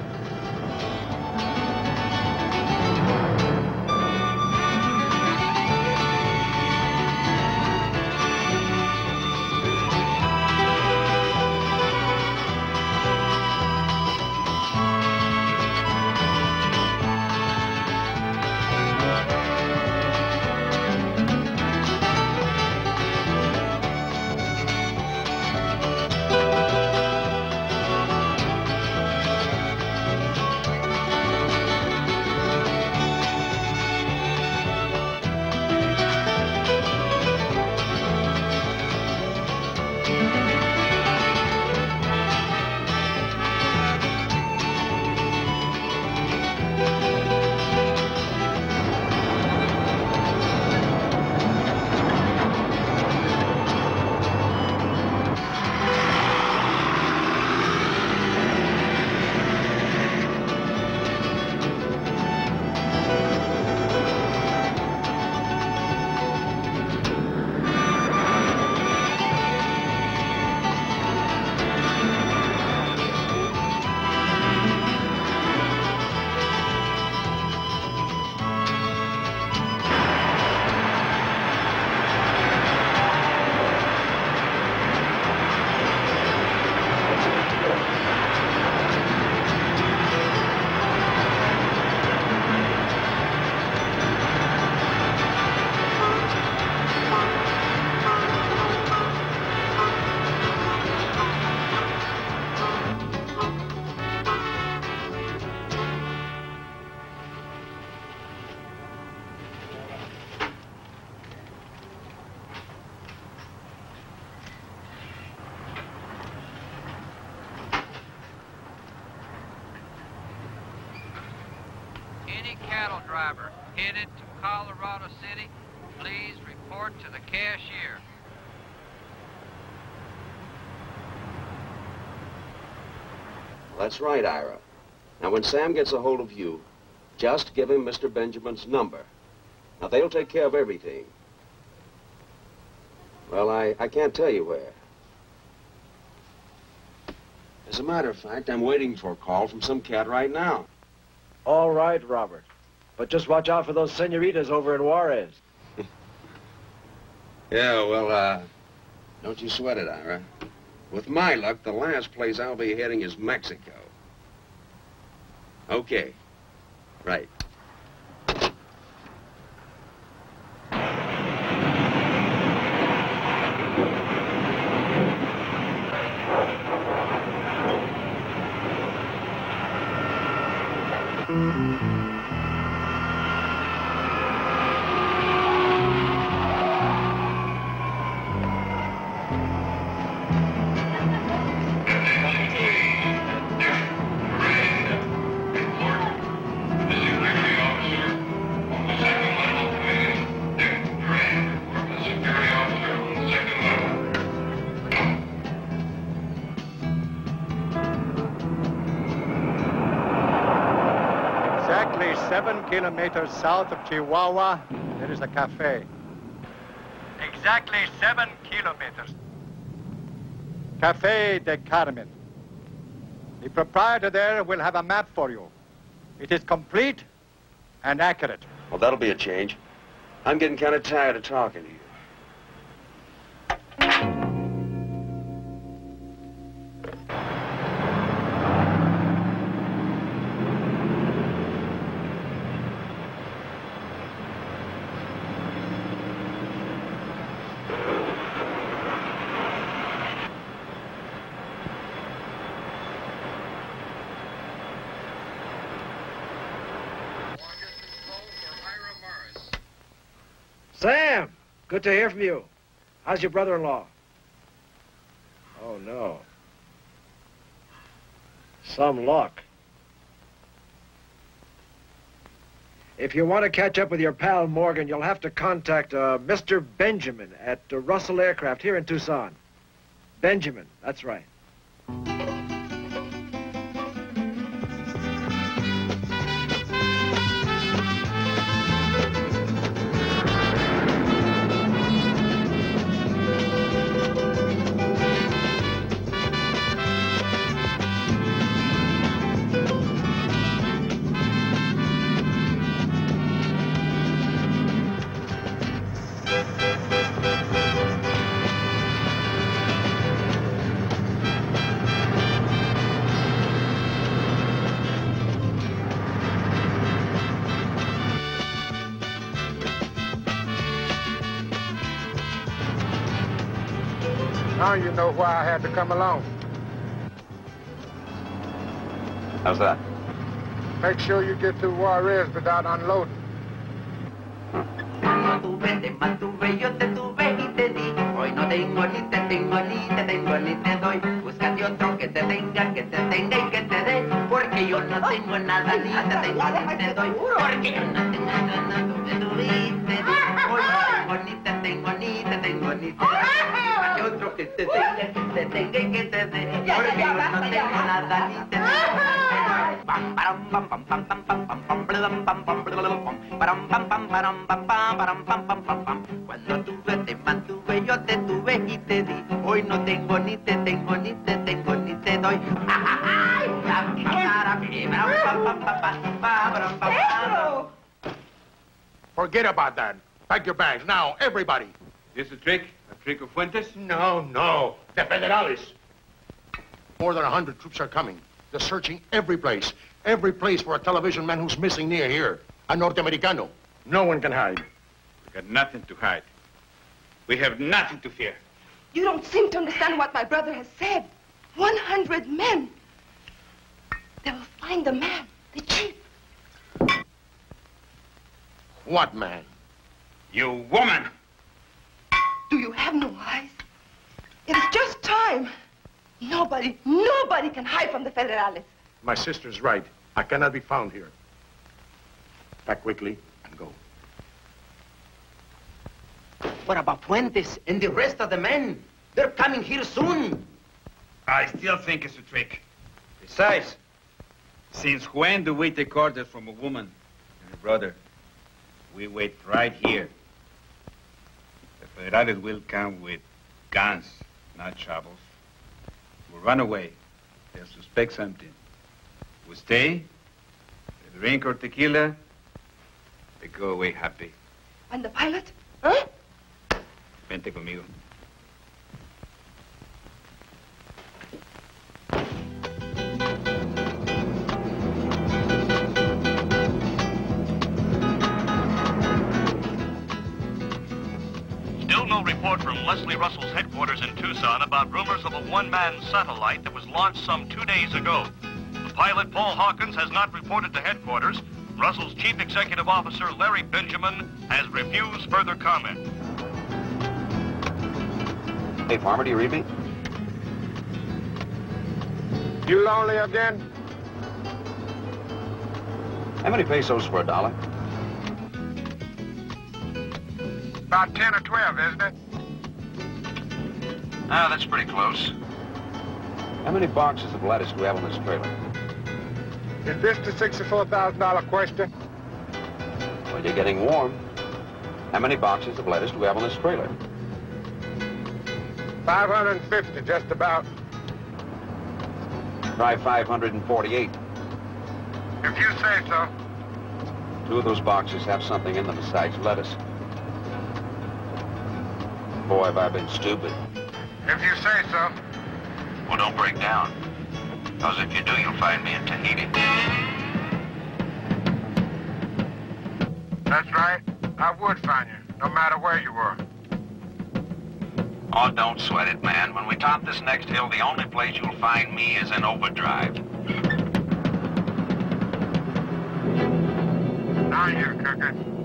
S20: That's right, Ira. Now, when Sam gets a hold of you, just give him Mr. Benjamin's number. Now, they'll take care of everything. Well, I, I can't tell you where. As a matter of fact, I'm waiting for a call from some cat right now.
S11: All right, Robert. But just watch out for those senoritas over in Juarez.
S20: Yeah, well, uh, don't you sweat it, Ira. With my luck, the last place I'll be heading is Mexico. Okay. Right.
S2: Kilometers south of Chihuahua, there is a cafe. Exactly seven kilometers. Cafe de Carmen. The proprietor there will have a map for you. It is complete and accurate.
S20: Well, that'll be a change. I'm getting kind of tired of talking to you.
S11: Good to hear from you. How's your brother-in-law? Oh, no. Some luck. If you want to catch up with your pal Morgan, you'll have to contact uh, Mr. Benjamin at uh, Russell Aircraft here in Tucson. Benjamin, that's right.
S2: Come along.
S31: How's that?
S2: Make sure you get to Juarez without unloading.
S4: tuve, Cuando tuve, te mantuve, yo te tuve y te di. Hoy no tengo ni te tengo ni te tengo ni te doy.
S2: Forget about that. Pack your bags now, everybody.
S7: This a trick? A trick of Fuentes?
S2: No, no. The Federales. More than a hundred troops are coming. They're searching every place. Every place for a television man who's missing near here. A Norteamericano. No one can hide.
S7: We've got nothing to hide. We have nothing to fear.
S9: You don't seem to understand what my brother has said. 100 men. They will find the man, the chief.
S2: What man?
S7: You woman!
S9: Do you have no eyes? It is just time. Nobody, nobody can hide from the Federales.
S2: My sister's right. I cannot be found here.
S20: Pack quickly and go.
S4: What about Fuentes and the rest of the men? They're coming here soon.
S7: I still think it's a trick. Besides, since when do we take orders from a woman and her brother? We wait right here. The Federales will come with guns, not shovels. We'll run away. They'll suspect something. We stay, they drink or tequila, they go away happy.
S9: And the pilot? Huh?
S7: Vente conmigo.
S5: Still no report from Leslie Russell's headquarters in Tucson about rumors of a one-man satellite that was launched some two days ago. The pilot, Paul Hawkins, has not reported to headquarters. Russell's chief executive officer, Larry Benjamin, has refused further comment.
S20: Hey, Farmer, do you read me?
S31: You lonely again?
S20: How many pesos for a dollar?
S31: About 10 or 12, isn't it?
S20: Ah, that's pretty close. How many boxes of lettuce do we have on this trailer?
S31: Is this the $64,000 question?
S20: Well, you're getting warm. How many boxes of lettuce do we have on this trailer?
S31: 550, just about.
S20: Try 548.
S31: If you say so.
S20: Two of those boxes have something in them besides lettuce. Boy, have I been stupid.
S31: If you say so.
S20: Well, don't break down. Because if you do, you'll find me in Tahiti.
S31: That's right. I would find you, no matter where you were.
S20: Oh, don't sweat it, man. When we top this next hill, the only place you'll find me is in overdrive.
S31: Now you.
S20: Hey,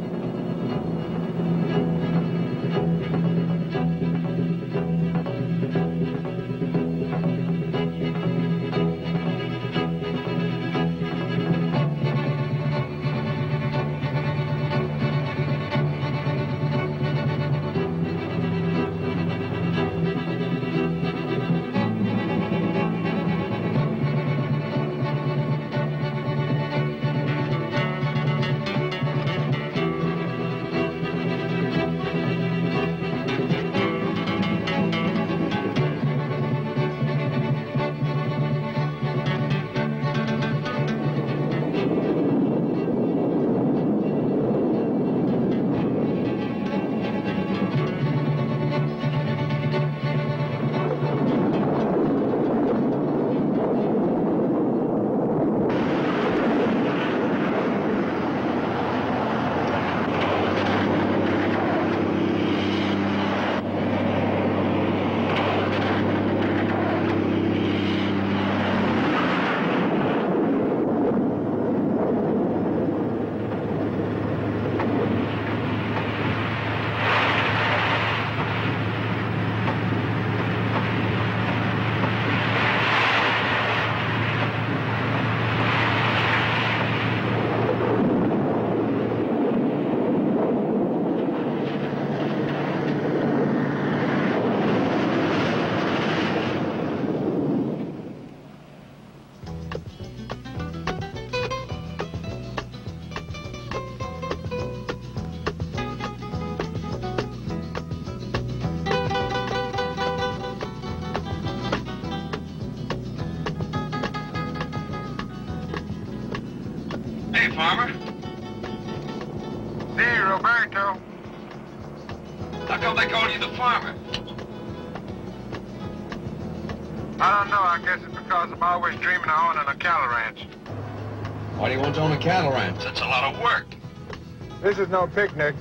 S31: is no picnic.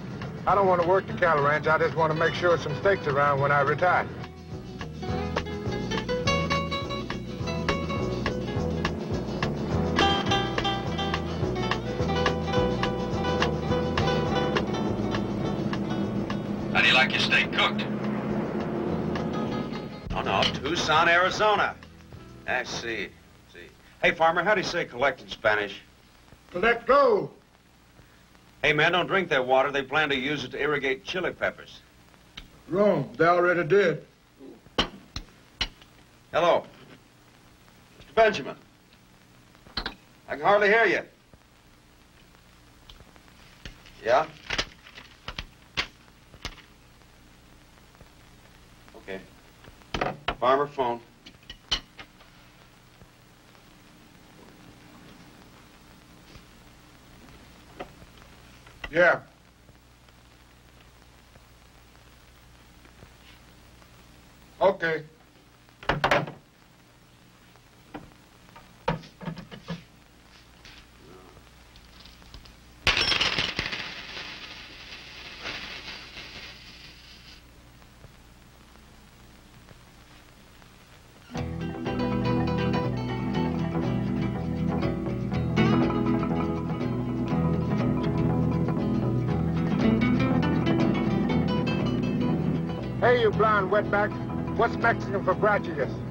S31: I don't want to work the cattle ranch. I just want to make sure some steaks around when I retire.
S20: How do you like your steak cooked? Oh, no, Tucson, Arizona. I see. see. Hey, farmer, how do you say collect in Spanish?
S31: Let go.
S42: Hey, man, don't drink their water. They plan to use it to irrigate chili peppers.
S31: Wrong. They already did.
S20: Hello. Mr. Benjamin. I can hardly hear you. Yeah? Okay. Farmer phone.
S31: Yeah. Okay. You blonde wetback. What's Mexican for gracias?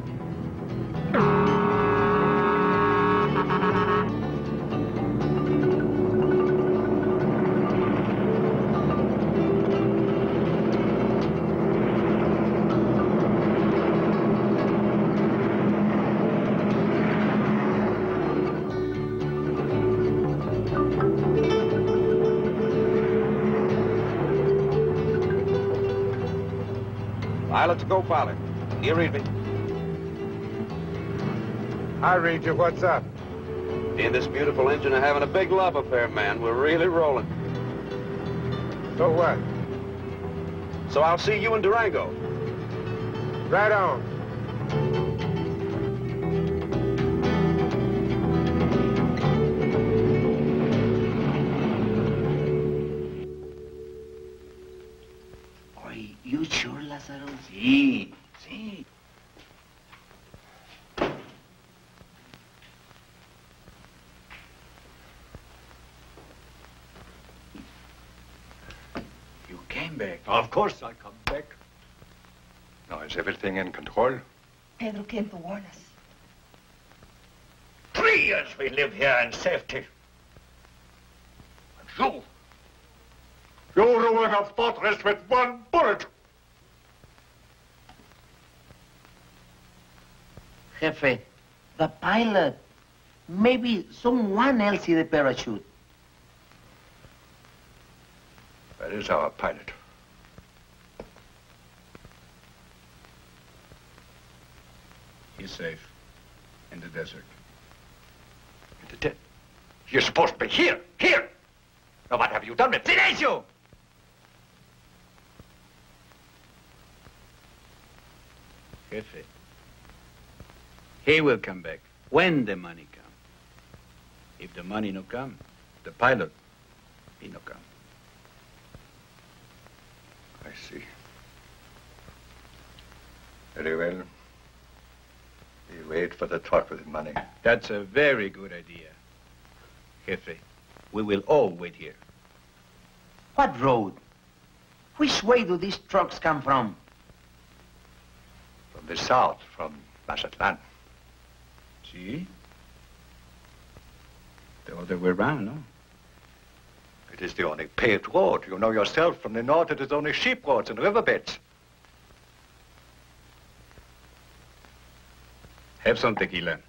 S42: Pilot to co-pilot. Do you read me?
S31: I read you. What's up?
S20: Me and this beautiful engine are having a big love affair, man. We're really rolling.
S31: So what?
S20: So I'll see you in Durango.
S31: Right on.
S3: Course I'll come back. Now, is everything in control?
S9: Pedro came to warn us.
S31: Three years we live here in safety. And you? You ruin a fortress with one bullet.
S4: Jefe, the pilot. Maybe someone else in the parachute.
S3: That is our pilot.
S7: He's safe. In the desert.
S3: In the desert? You're supposed to be here, here. Now, what have you done with
S7: Silencio! Jefe. He will come back when the money come. If the money no come, the pilot, he no come.
S3: I see. Very well. We wait for the truck with the money.
S7: That's a very good idea. Jefe, we will all wait here.
S4: What road? Which way do these trucks come from?
S3: From the south, from Mazatlan.
S7: See? The other way around, no?
S3: It is the only paved road. You know yourself, from the north it is only sheep roads and riverbeds.
S7: Have some tequila.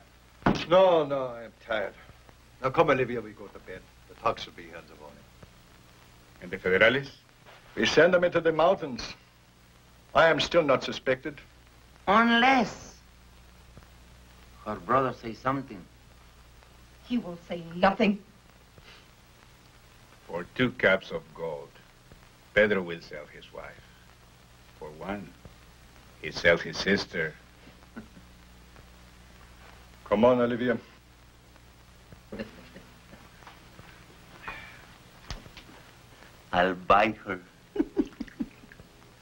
S3: No, no, I'm tired. Now come, Olivia, we go to bed. The talks will be here in the morning.
S7: And the federales?
S3: We send them into the mountains. I am still not suspected.
S4: Unless her brother says something.
S9: He will say nothing.
S7: For two cups of gold, Pedro will sell his wife. For one, he sells his sister.
S3: Come on, Olivia.
S4: I'll buy her.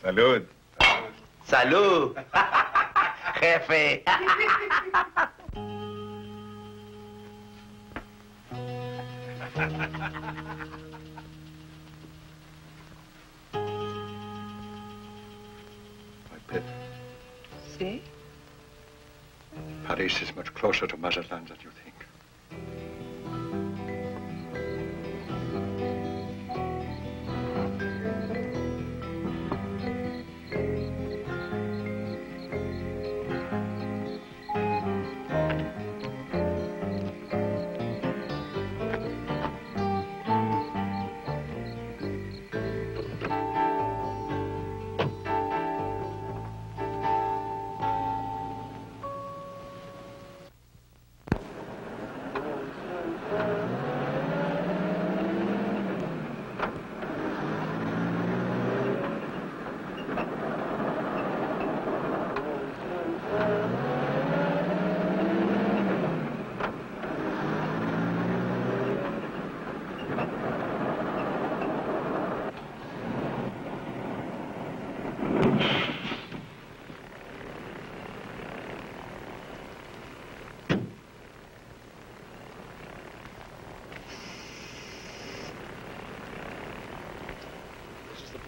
S7: Salud.
S4: Salud. Jefe.
S3: My pet,
S9: See?
S3: Paris is much closer to Mazatlan than you think.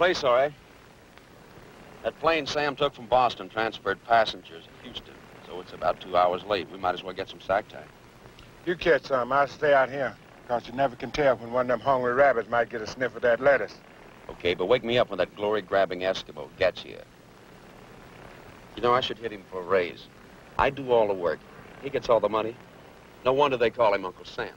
S20: Place, all right. That plane Sam took from Boston transferred passengers at Houston, so it's about two hours late. We might as well get some sack time.
S31: You catch some. I'll stay out here. Because you never can tell when one of them hungry rabbits might get a sniff of that lettuce.
S20: Okay, but wake me up when that glory-grabbing Eskimo gets here. You know, I should hit him for a raise. I do all the work. He gets all the money. No wonder they call him Uncle Sam.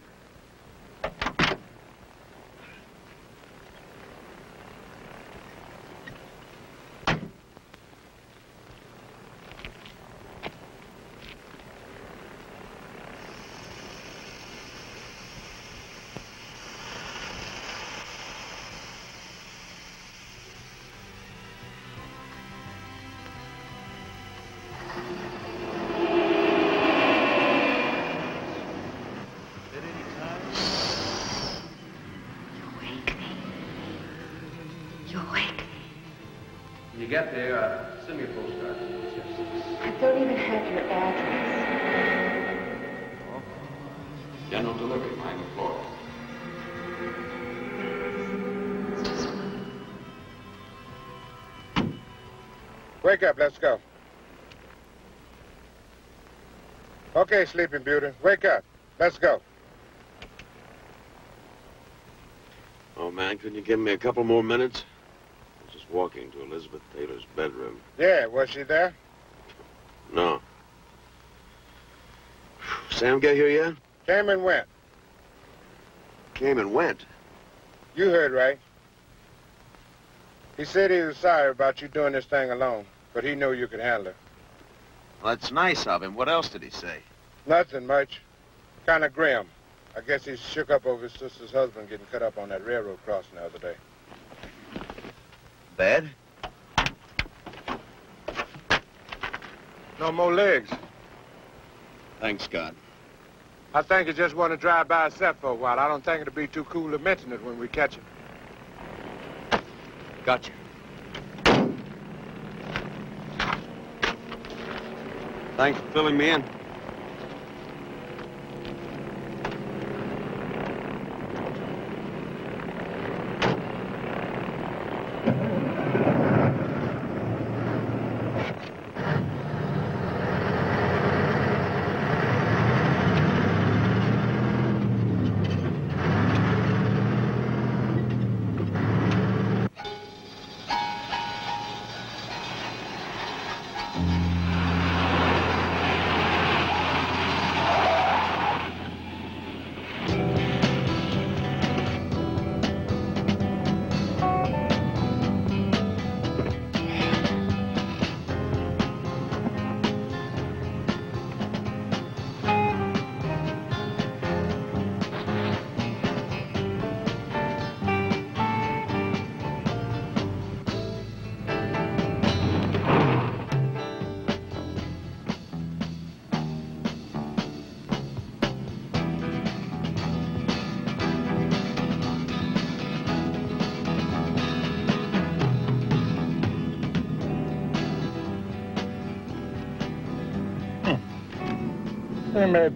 S43: Get there, uh, send me a postcard.
S8: I don't even have your address.
S20: General delivery, Miami, Florida.
S31: Wake up, let's go. Okay, Sleeping Beauty, wake up. Let's go.
S44: Oh, man, couldn't you give me a couple more minutes? I was just walking to Elizabeth Taylor's bedroom.
S31: Yeah, was she there?
S44: No. Sam get here yet?
S31: Came and went.
S44: Came and went.
S31: You heard right. He said he was sorry about you doing this thing alone, but he knew you could handle it.
S44: Well, that's nice of him. What else did he say?
S31: Nothing much. Kind of grim. I guess he's shook up over his sister's husband getting cut up on that railroad crossing the other day.
S44: Bad?
S31: No more legs.
S44: Thanks, Scott.
S31: I think he just want to drive by himself for a while. I don't think it'll be too cool to mention it when we catch him.
S20: Gotcha.
S44: Thanks for filling me in.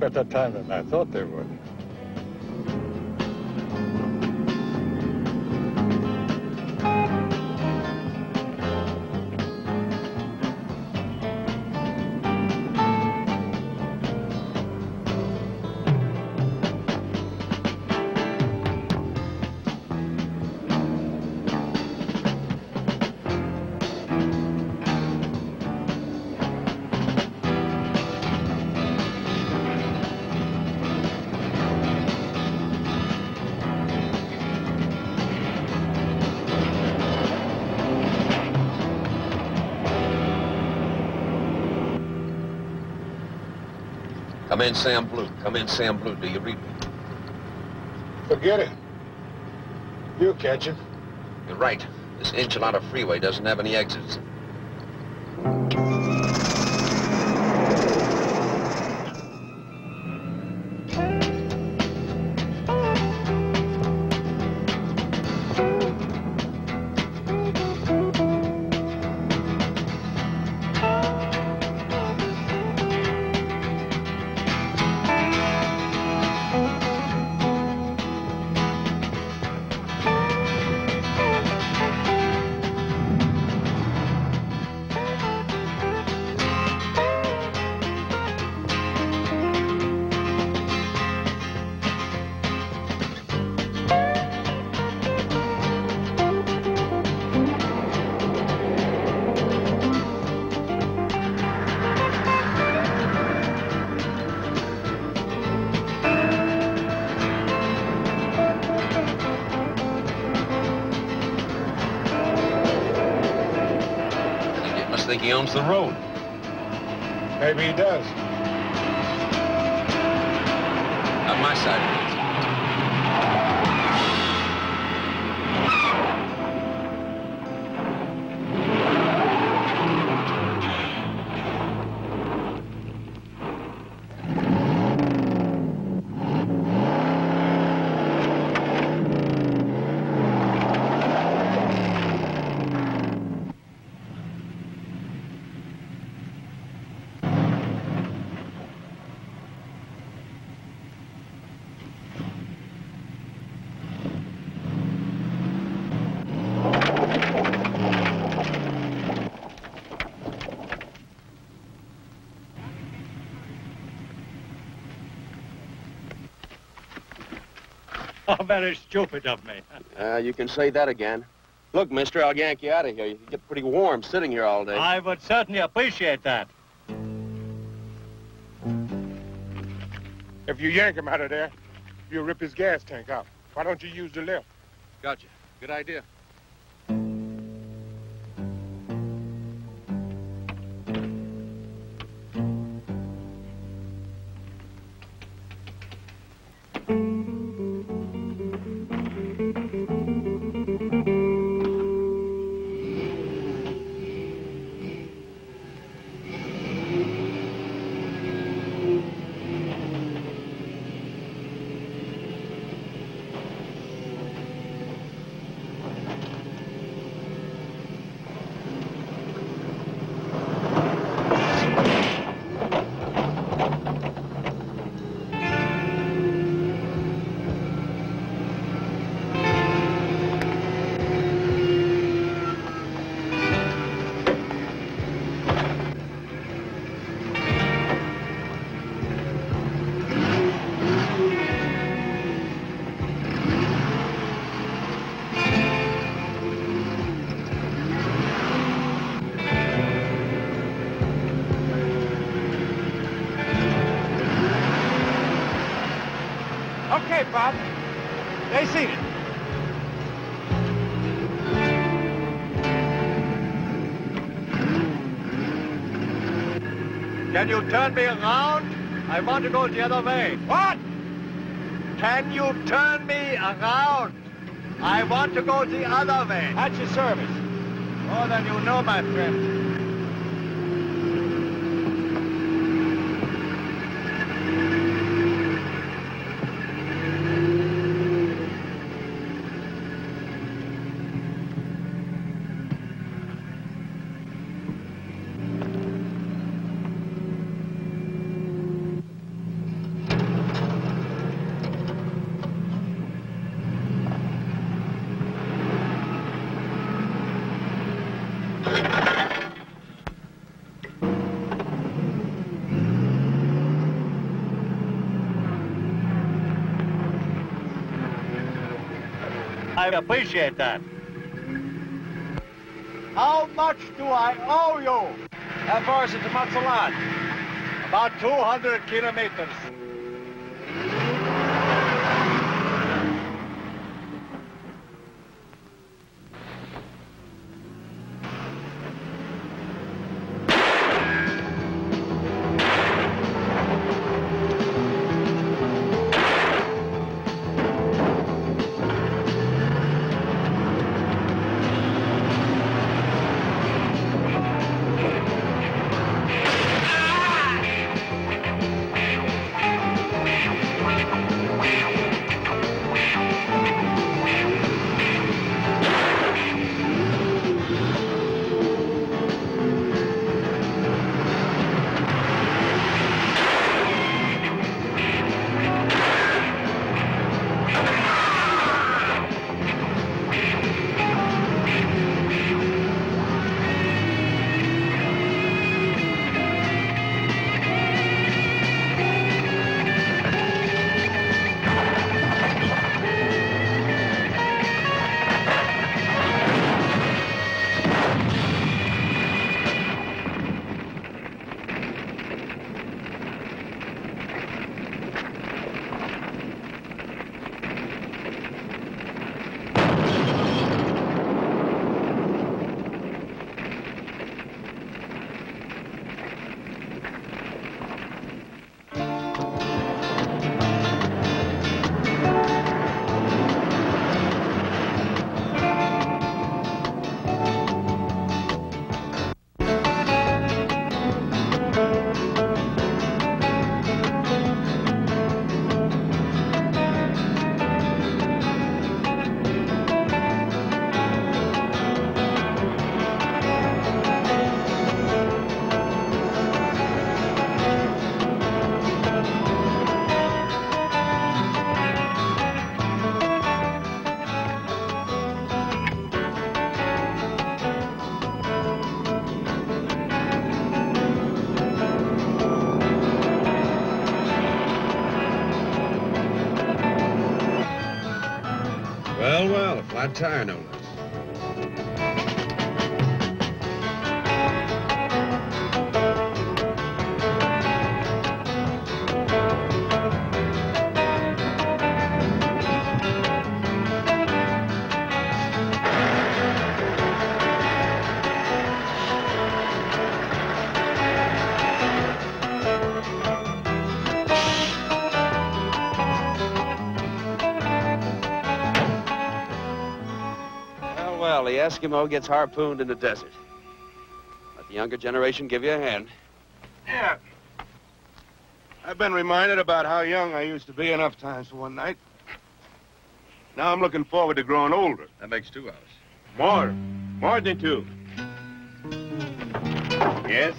S45: Better time than I thought would.
S43: Come in, Sam Blue. Come in, Sam Blue. Do you read me?
S31: Forget it. You catch him.
S43: You're right. This enchilada freeway doesn't have any exits.
S46: Think he owns the road.
S31: Maybe he does.
S3: Very stupid of me.
S20: Uh, you can say that again. Look, mister, I'll yank you out of here. You get pretty warm sitting here all day.
S3: I would certainly appreciate that.
S31: If you yank him out of there, you'll rip his gas tank out. Why don't you use the lift?
S46: Gotcha. Good idea.
S3: Can you turn me around? I want to go the other way. What? Can you turn me around? I want to go the other way. At your service. Oh, More than you know, my friend. I appreciate that. How much do I owe you? How far is it to Mazatlan? About 200 kilometers.
S20: Well, well, a flat tire, no less. Eskimo gets harpooned in the desert. Let the younger generation give you a hand.
S17: Yeah. I've been reminded about how young I used to be enough times for one night. Now I'm looking forward to growing older.
S20: That makes two hours.
S17: More. More than two. Yes.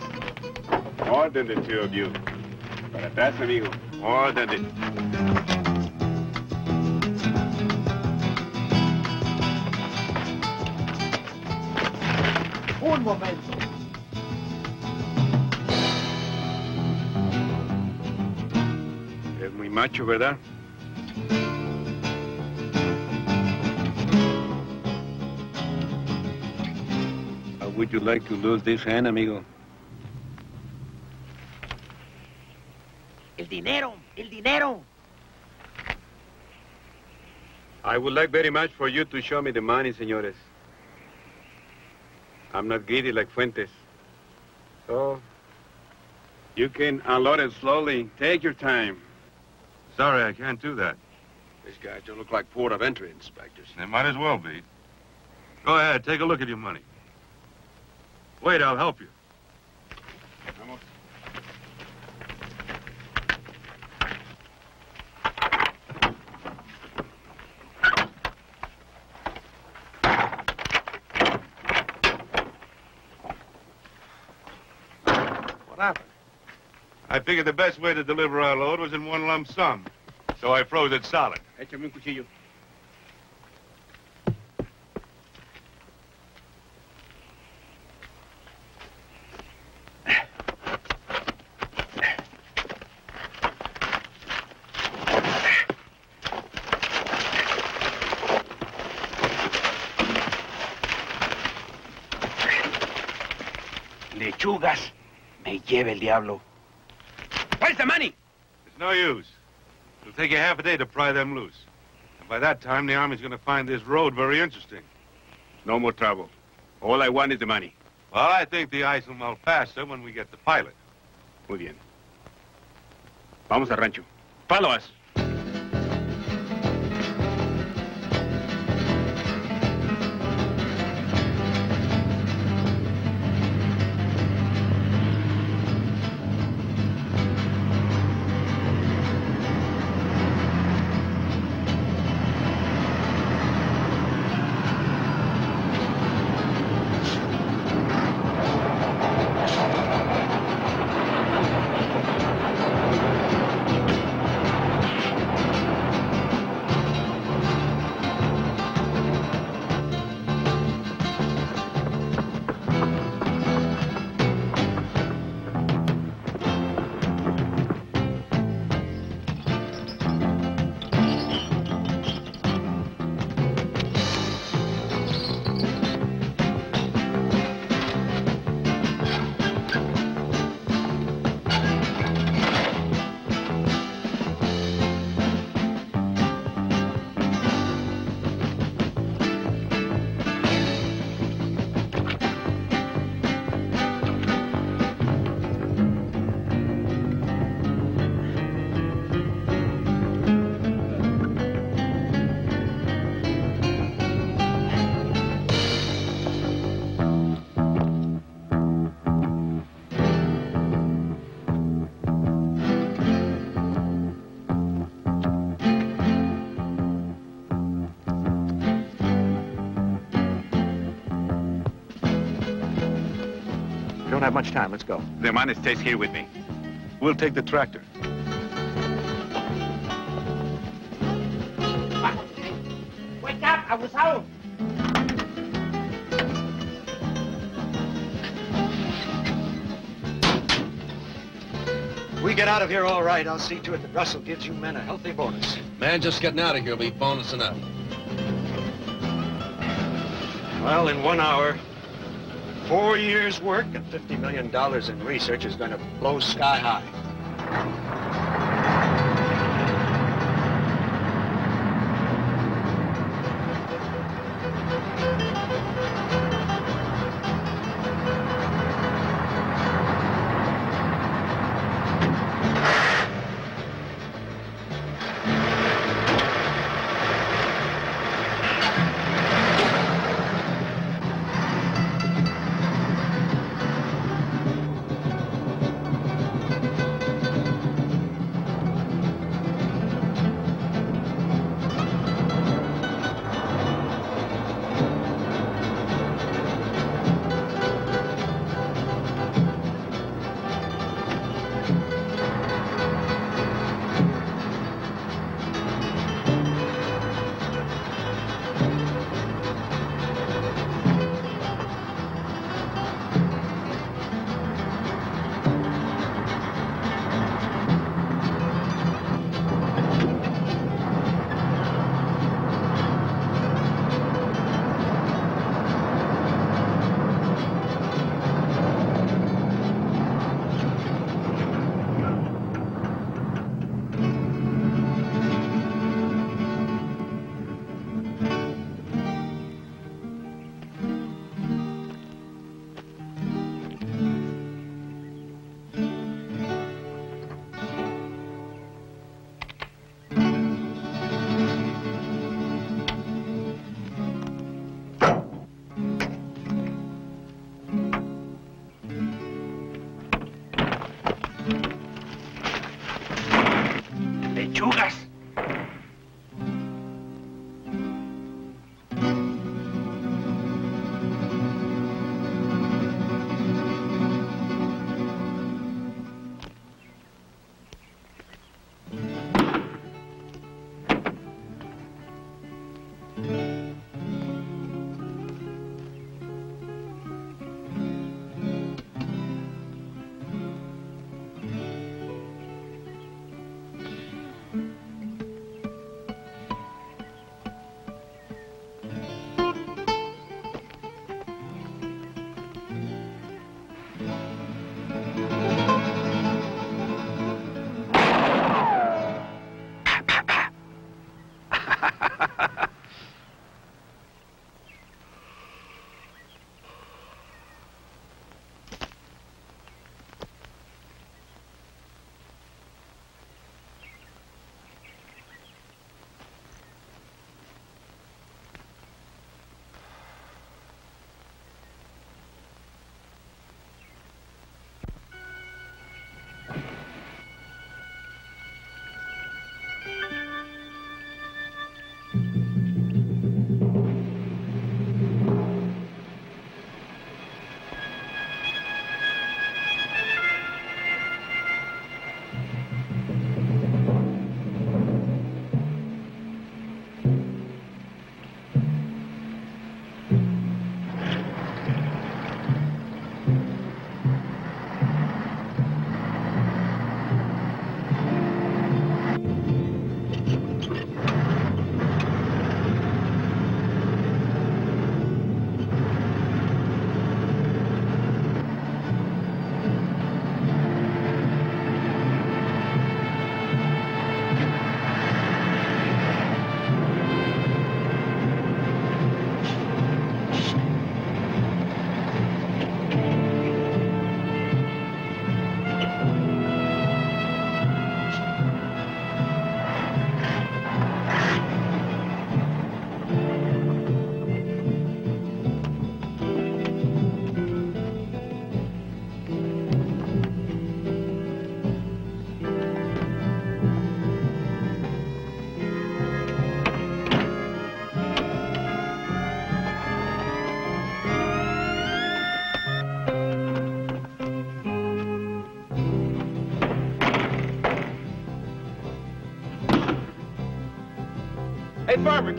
S17: More than the two of you. Para atrás, amigo. More than the...
S4: Un momento.
S17: Es muy macho, ¿verdad? How would you like to lose this hand, amigo?
S4: El dinero, el dinero.
S17: I would like very much for you to show me the money, senores. I'm not greedy like Fuentes. So, you can unload it slowly. Take your time. Sorry, I can't do that.
S20: These guys don't look like port of entry inspectors.
S17: They might as well be. Go ahead, take a look at your money. Wait, I'll help you.
S20: What happened?
S17: I figured the best way to deliver our load was in one lump sum. So I froze it solid. Échame un cuchillo.
S4: Lechugas. Me lleve el diablo. Where's the money?
S17: It's no use. It'll take you half a day to pry them loose. And by that time, the Army's gonna find this road very interesting. No more trouble. All I want is the money. Well, I think the ice will melt faster when we get the pilot. Muy bien. Vamos al rancho. Follow us.
S34: Have much time. Let's go.
S17: The man stays here with me. We'll take the tractor.
S4: Wake up, abusado.
S11: We get out of here all right. I'll see to it that Russell gives you men a healthy bonus.
S20: Man just getting out of here will be bonus enough.
S15: Well, in one hour, four years' work and $50 million in research is going to blow sky high.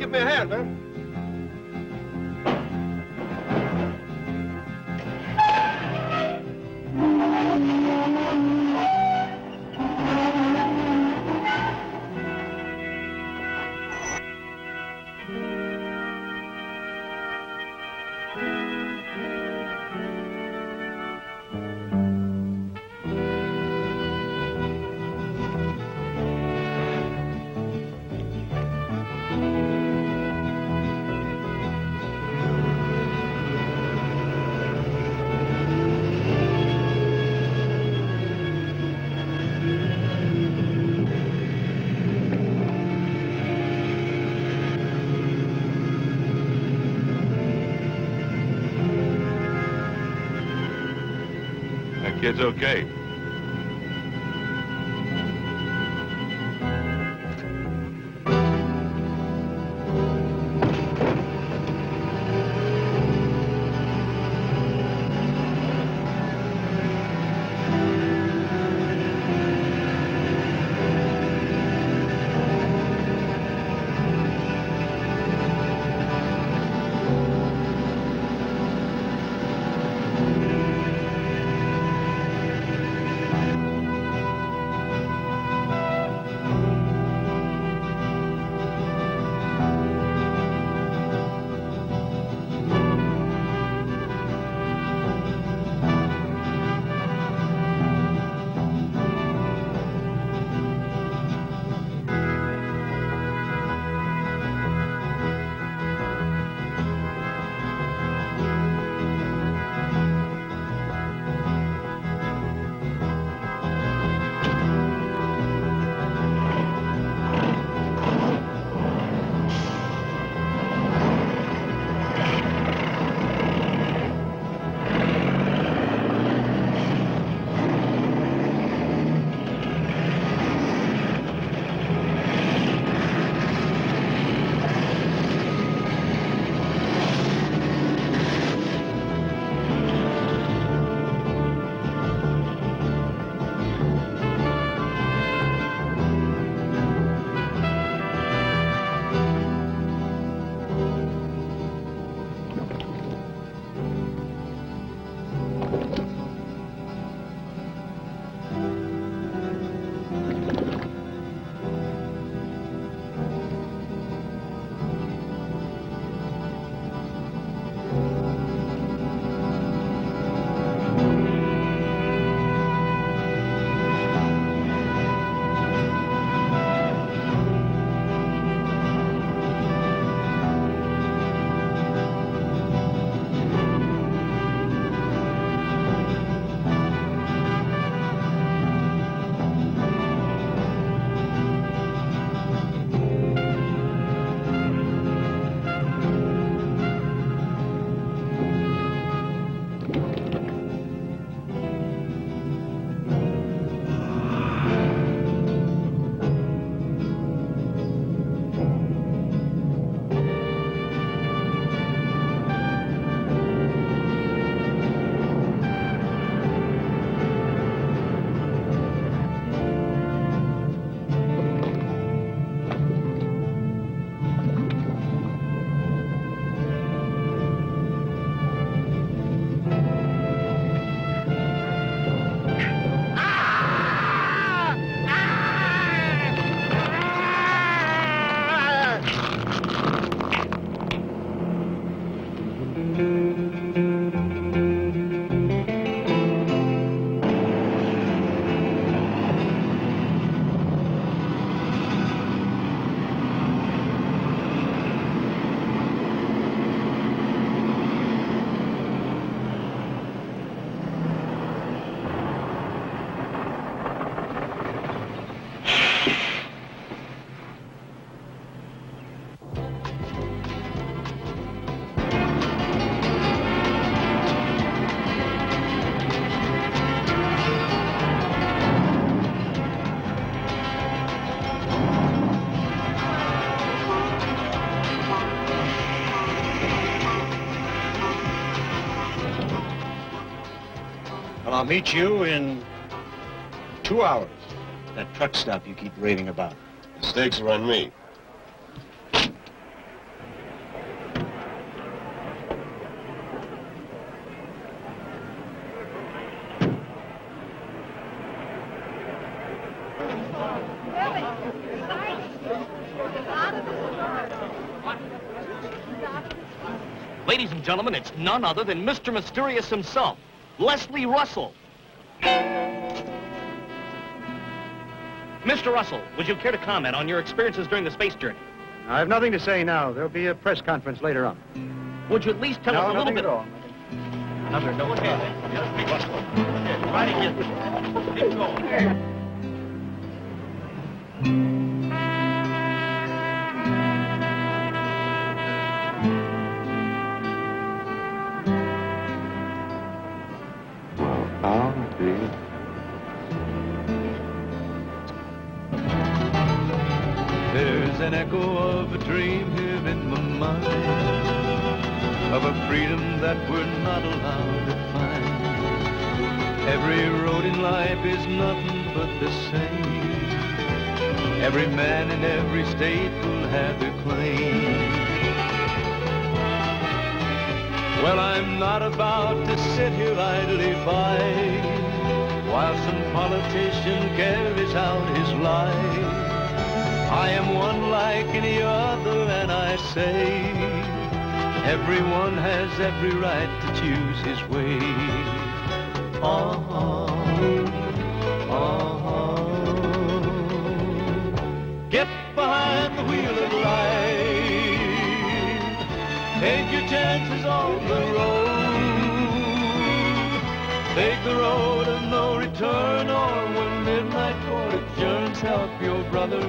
S15: Give me a hand, man.
S17: Kid's okay.
S15: I'll meet you in two hours. At that truck stop you keep raving about.
S14: The steaks are on me.
S47: Ladies and gentlemen, it's none other than Mr. Mysterious himself, Leslie Russell. Mr. Russell, would you care to comment on your experiences during the space journey?
S48: I have nothing to say now. There'll be a press conference later on.
S47: Would you at least tell
S48: no,
S47: us a little
S48: nothing
S47: bit?
S48: At all.
S47: Note. Try to get. Keep going.
S1: Not allowed to find. Every road in life is nothing but the same. Every man in every state will have their claim. Well, I'm not about to sit here idly by while some politician carries out his life. I am one like any other, and I say everyone has every right to choose his way. Oh, oh, Get behind the wheel of life. Take your chances on the road. Take the road of no return, or when midnight court adjourns, help your brother